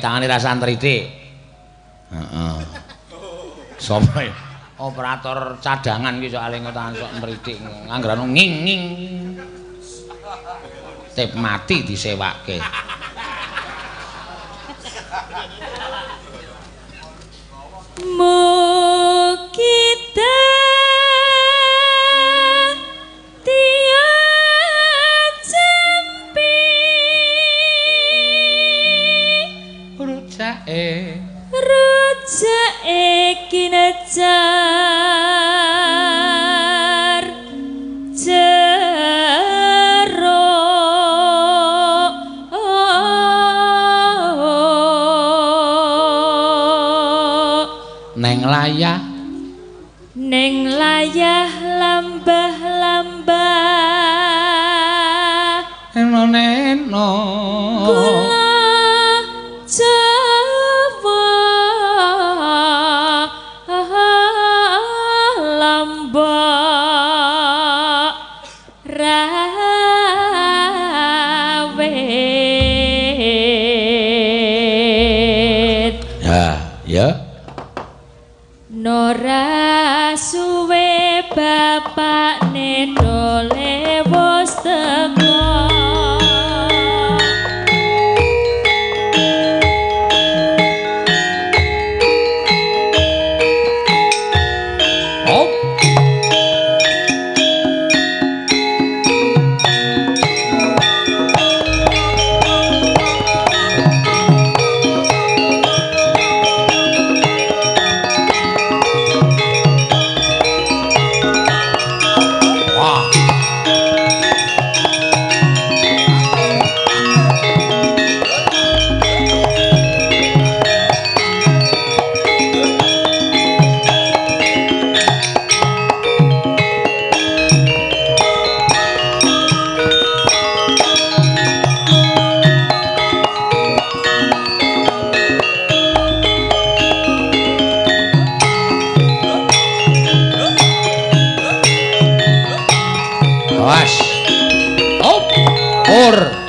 tangane ra santritik. Heeh. Sopo ya? Operator cadangan iki soalé ngotan sok mritik nganggrano nging nging. Tip mati disewake. Mukita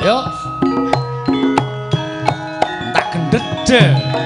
Yo. Tak gendede.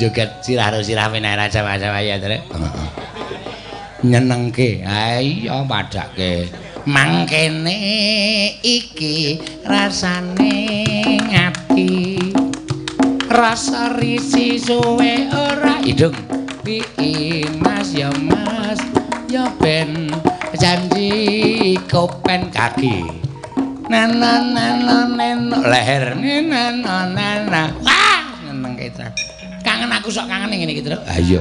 Joget sirah ro sirah menara Jawa-Jawa ya, Trek. Nyenengke. Ha iya padake. Mangkene iki rasane ngati. Rasa risi suwe ora hidung. Pi Mas ya Mas ya ben janji kopen kaki. Nana nana nana leher nana nana. Wah, nyeneng kita. Aku sok kangen ngene iki, Truk. Ha iya.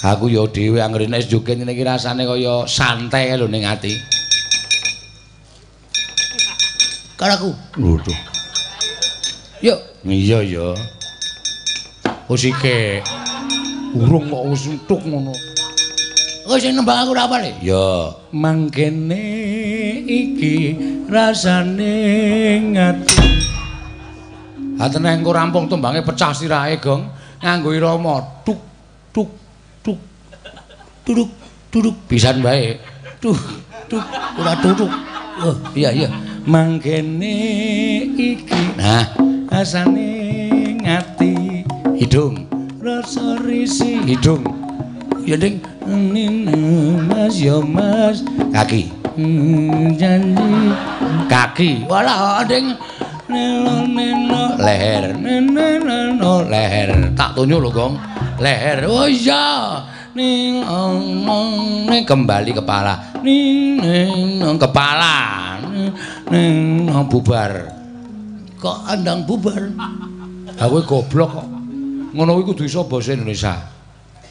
Aku ya dhewe anggere nek joget ngene iki rasane kaya santai lho ning ati. Karaku. Lho. Yuk. Iya ya. Usike urung kok wis entuk ngono. Kok sing nembang aku ora apal Ya, mangkene iki rasane ngati. Haten engko rampung tembange pecah sirahe, Gong. Nganggo irama tuk tuk tuk. Duduk duduk pisan bae. Duh, tuk ora duduk. Oh, iya iya. Mangkene iki. Nah, rasane ngati hidung. Rasa risi hidung. Ya ding Mas ya Mas kaki Hmm, janji kaki wala ding leher. Leher. Tak tunjuk lho gong. Leher. Oh iya. Ning omong ning kembali kepala. Ning ning kepala. Ning bubar. Kok andang bubar? Aku goblok kok. Ngono kuwi kudu iso basa Indonesia?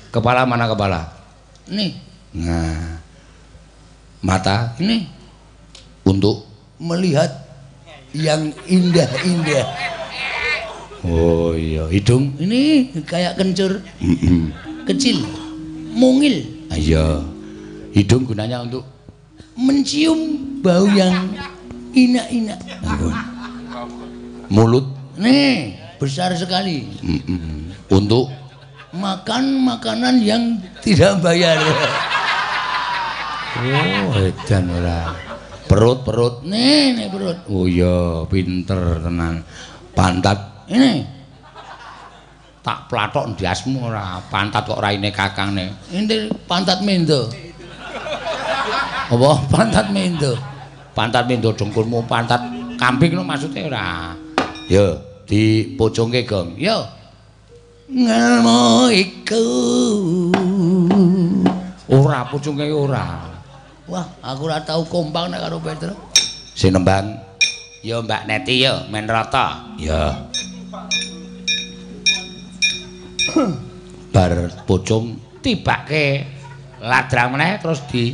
Kepala mana kepala? Nih nah. Mata? Ini. Untuk? Melihat yang indah-indah oh iya. Hidung? Ini kayak kencur. Kecil. Mungil. Iya. Hidung gunanya untuk? Mencium bau yang inak-inak. Mulut? Nih besar sekali. Untuk? Makan makanan yang tidak bayar. Oh edan ora perut perut. Nih perut. Oh iya pinter tenan. Pantat. Ini. Tak platok ndiasmu ora. Pantat kok raine kakang nih. Ini pantat mendo. Apa? Pantat mendo. Pantat mendo dengkulmu pantat kambing no maksudnya ora. Yo di pocongke gong. Yo. Ngelmu iku. Ora pocongke ora wah aku ora tau kompak nek karo Petro sing nembang. Yo Mbak Neti yo men rata. Ya. Bar pocong. Tibake ladrang meneh terus di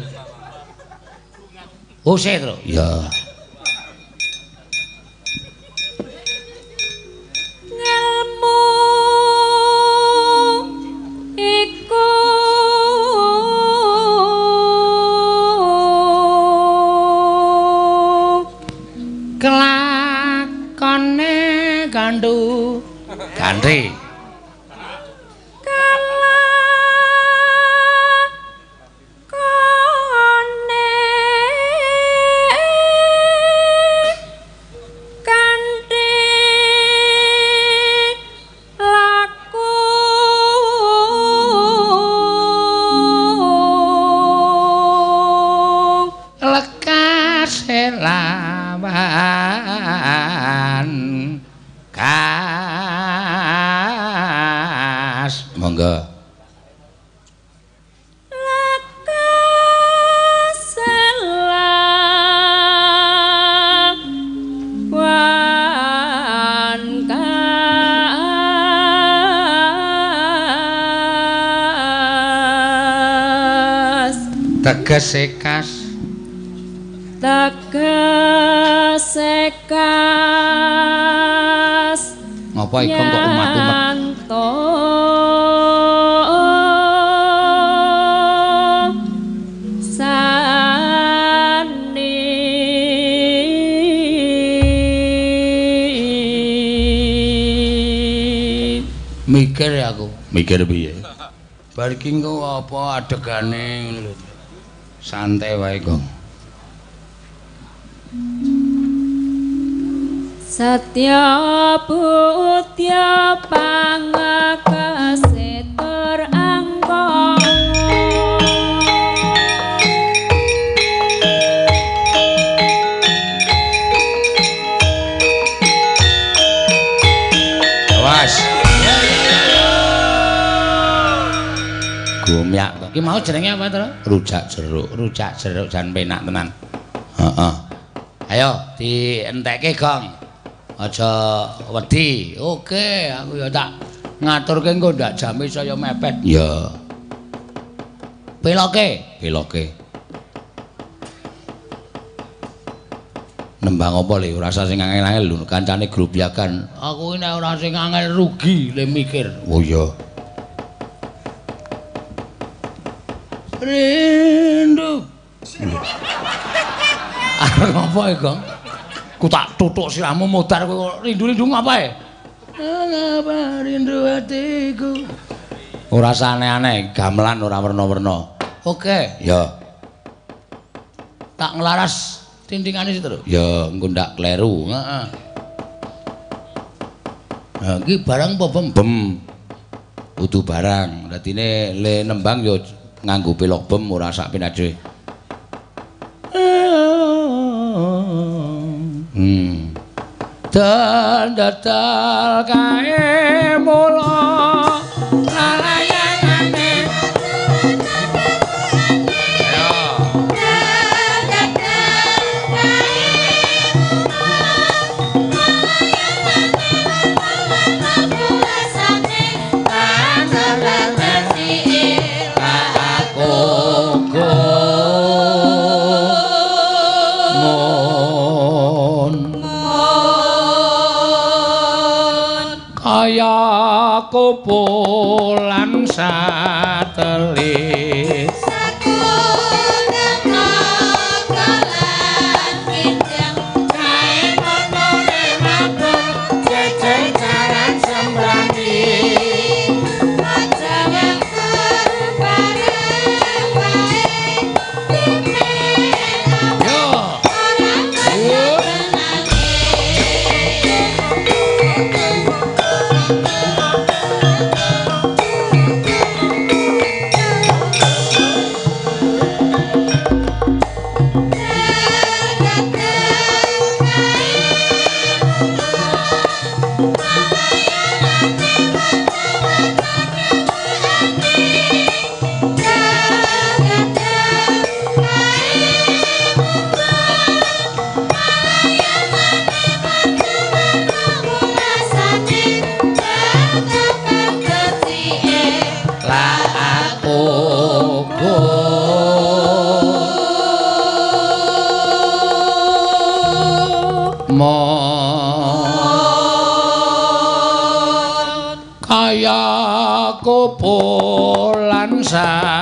Use terus. Ya tegese jenenge apa to? Rujak jeruk, rujak jeruk jan penak tenan. Heeh. Ayo dientekke, Gong. Aja wedi. Oke, aku ya tak ngaturke engko ndak jame saya mepet. Ya. Peloke, peloke. Nembang apa le ora usah sing angel-angel lho kancane grubyakan. Aku ini ora sing angel rugi le mikir. Oh iya. Rindu. Apa e, Gong? Ku tak tutuk siramu modar kowe rindu-rindu ngapae? Ngapa rindu hatiku? Ora aneh-aneh, gamelan ora werna-werna. Oke, ya. Tak ngelaras tintingane situ lho. Ya, engko ndak kleru. Heeh. Nah, iki barang apa bem? Bem. Kudu barang. Dadine le nembang ya nganggo pelok bem ora sak pinaje. Hmm. Dan datal kae mula kumpulan satelit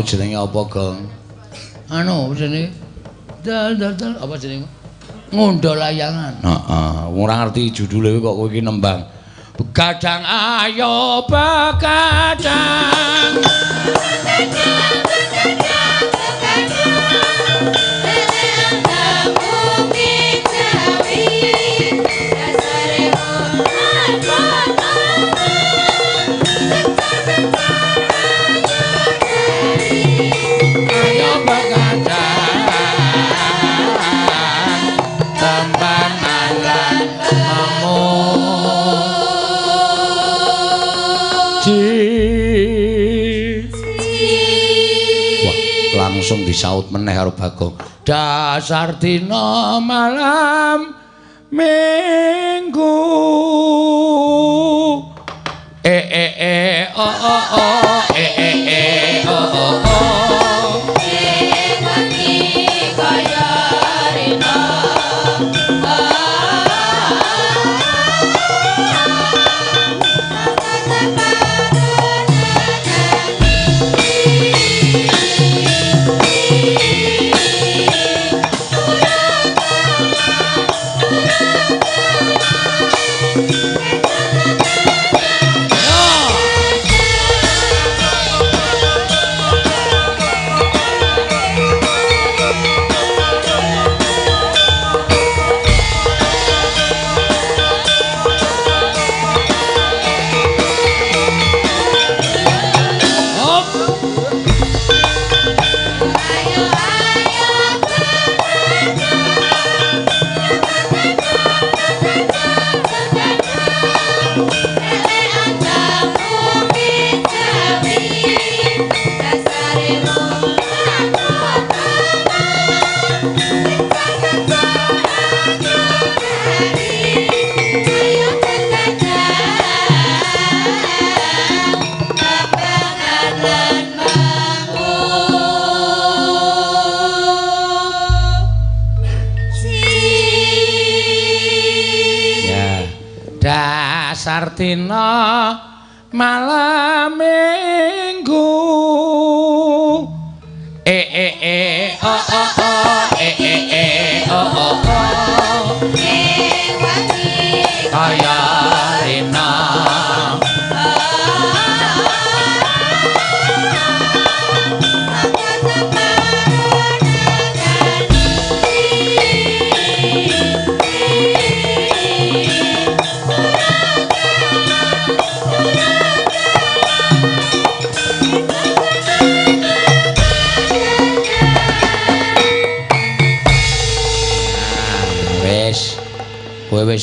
mau jenenge apa, Gong? Anu, jenenge dal dal dal apa jenenge? Ngundha layangan. Heeh, ora ngerti judule kok kowe iki nembang. Begadang ayo begadang. Disaut meneh karo Bagong. Dasar dina malam minggu. Eh eh eh oh oh oh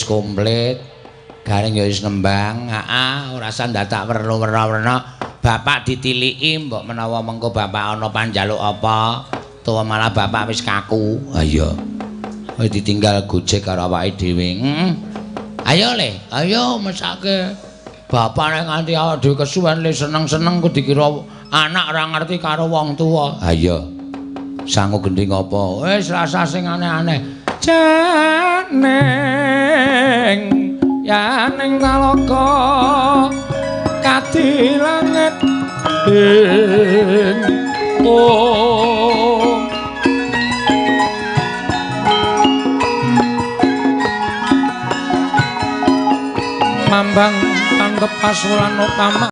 komplit. Garing ya wis nembang. Heeh, ora usah dadak werna-werna. Bapak ditiliki mbok menawa mengko bapak ana panjaluk apa, utawa malah bapak wis kaku. Ha iya. Wis ditinggal gojek karo awake dhewe. Heeh. Ayo le, ayo mesake. Bapak nek nganti awake dhewe kesuwen le seneng-seneng ku dikira anak ora ngerti karo wong tuwa. Ha iya. Sangu gending apa? Wis rasa sing aneh-aneh. Janeng ya ning kaloka kadi langit ing om Mambang tanggep pasulan utama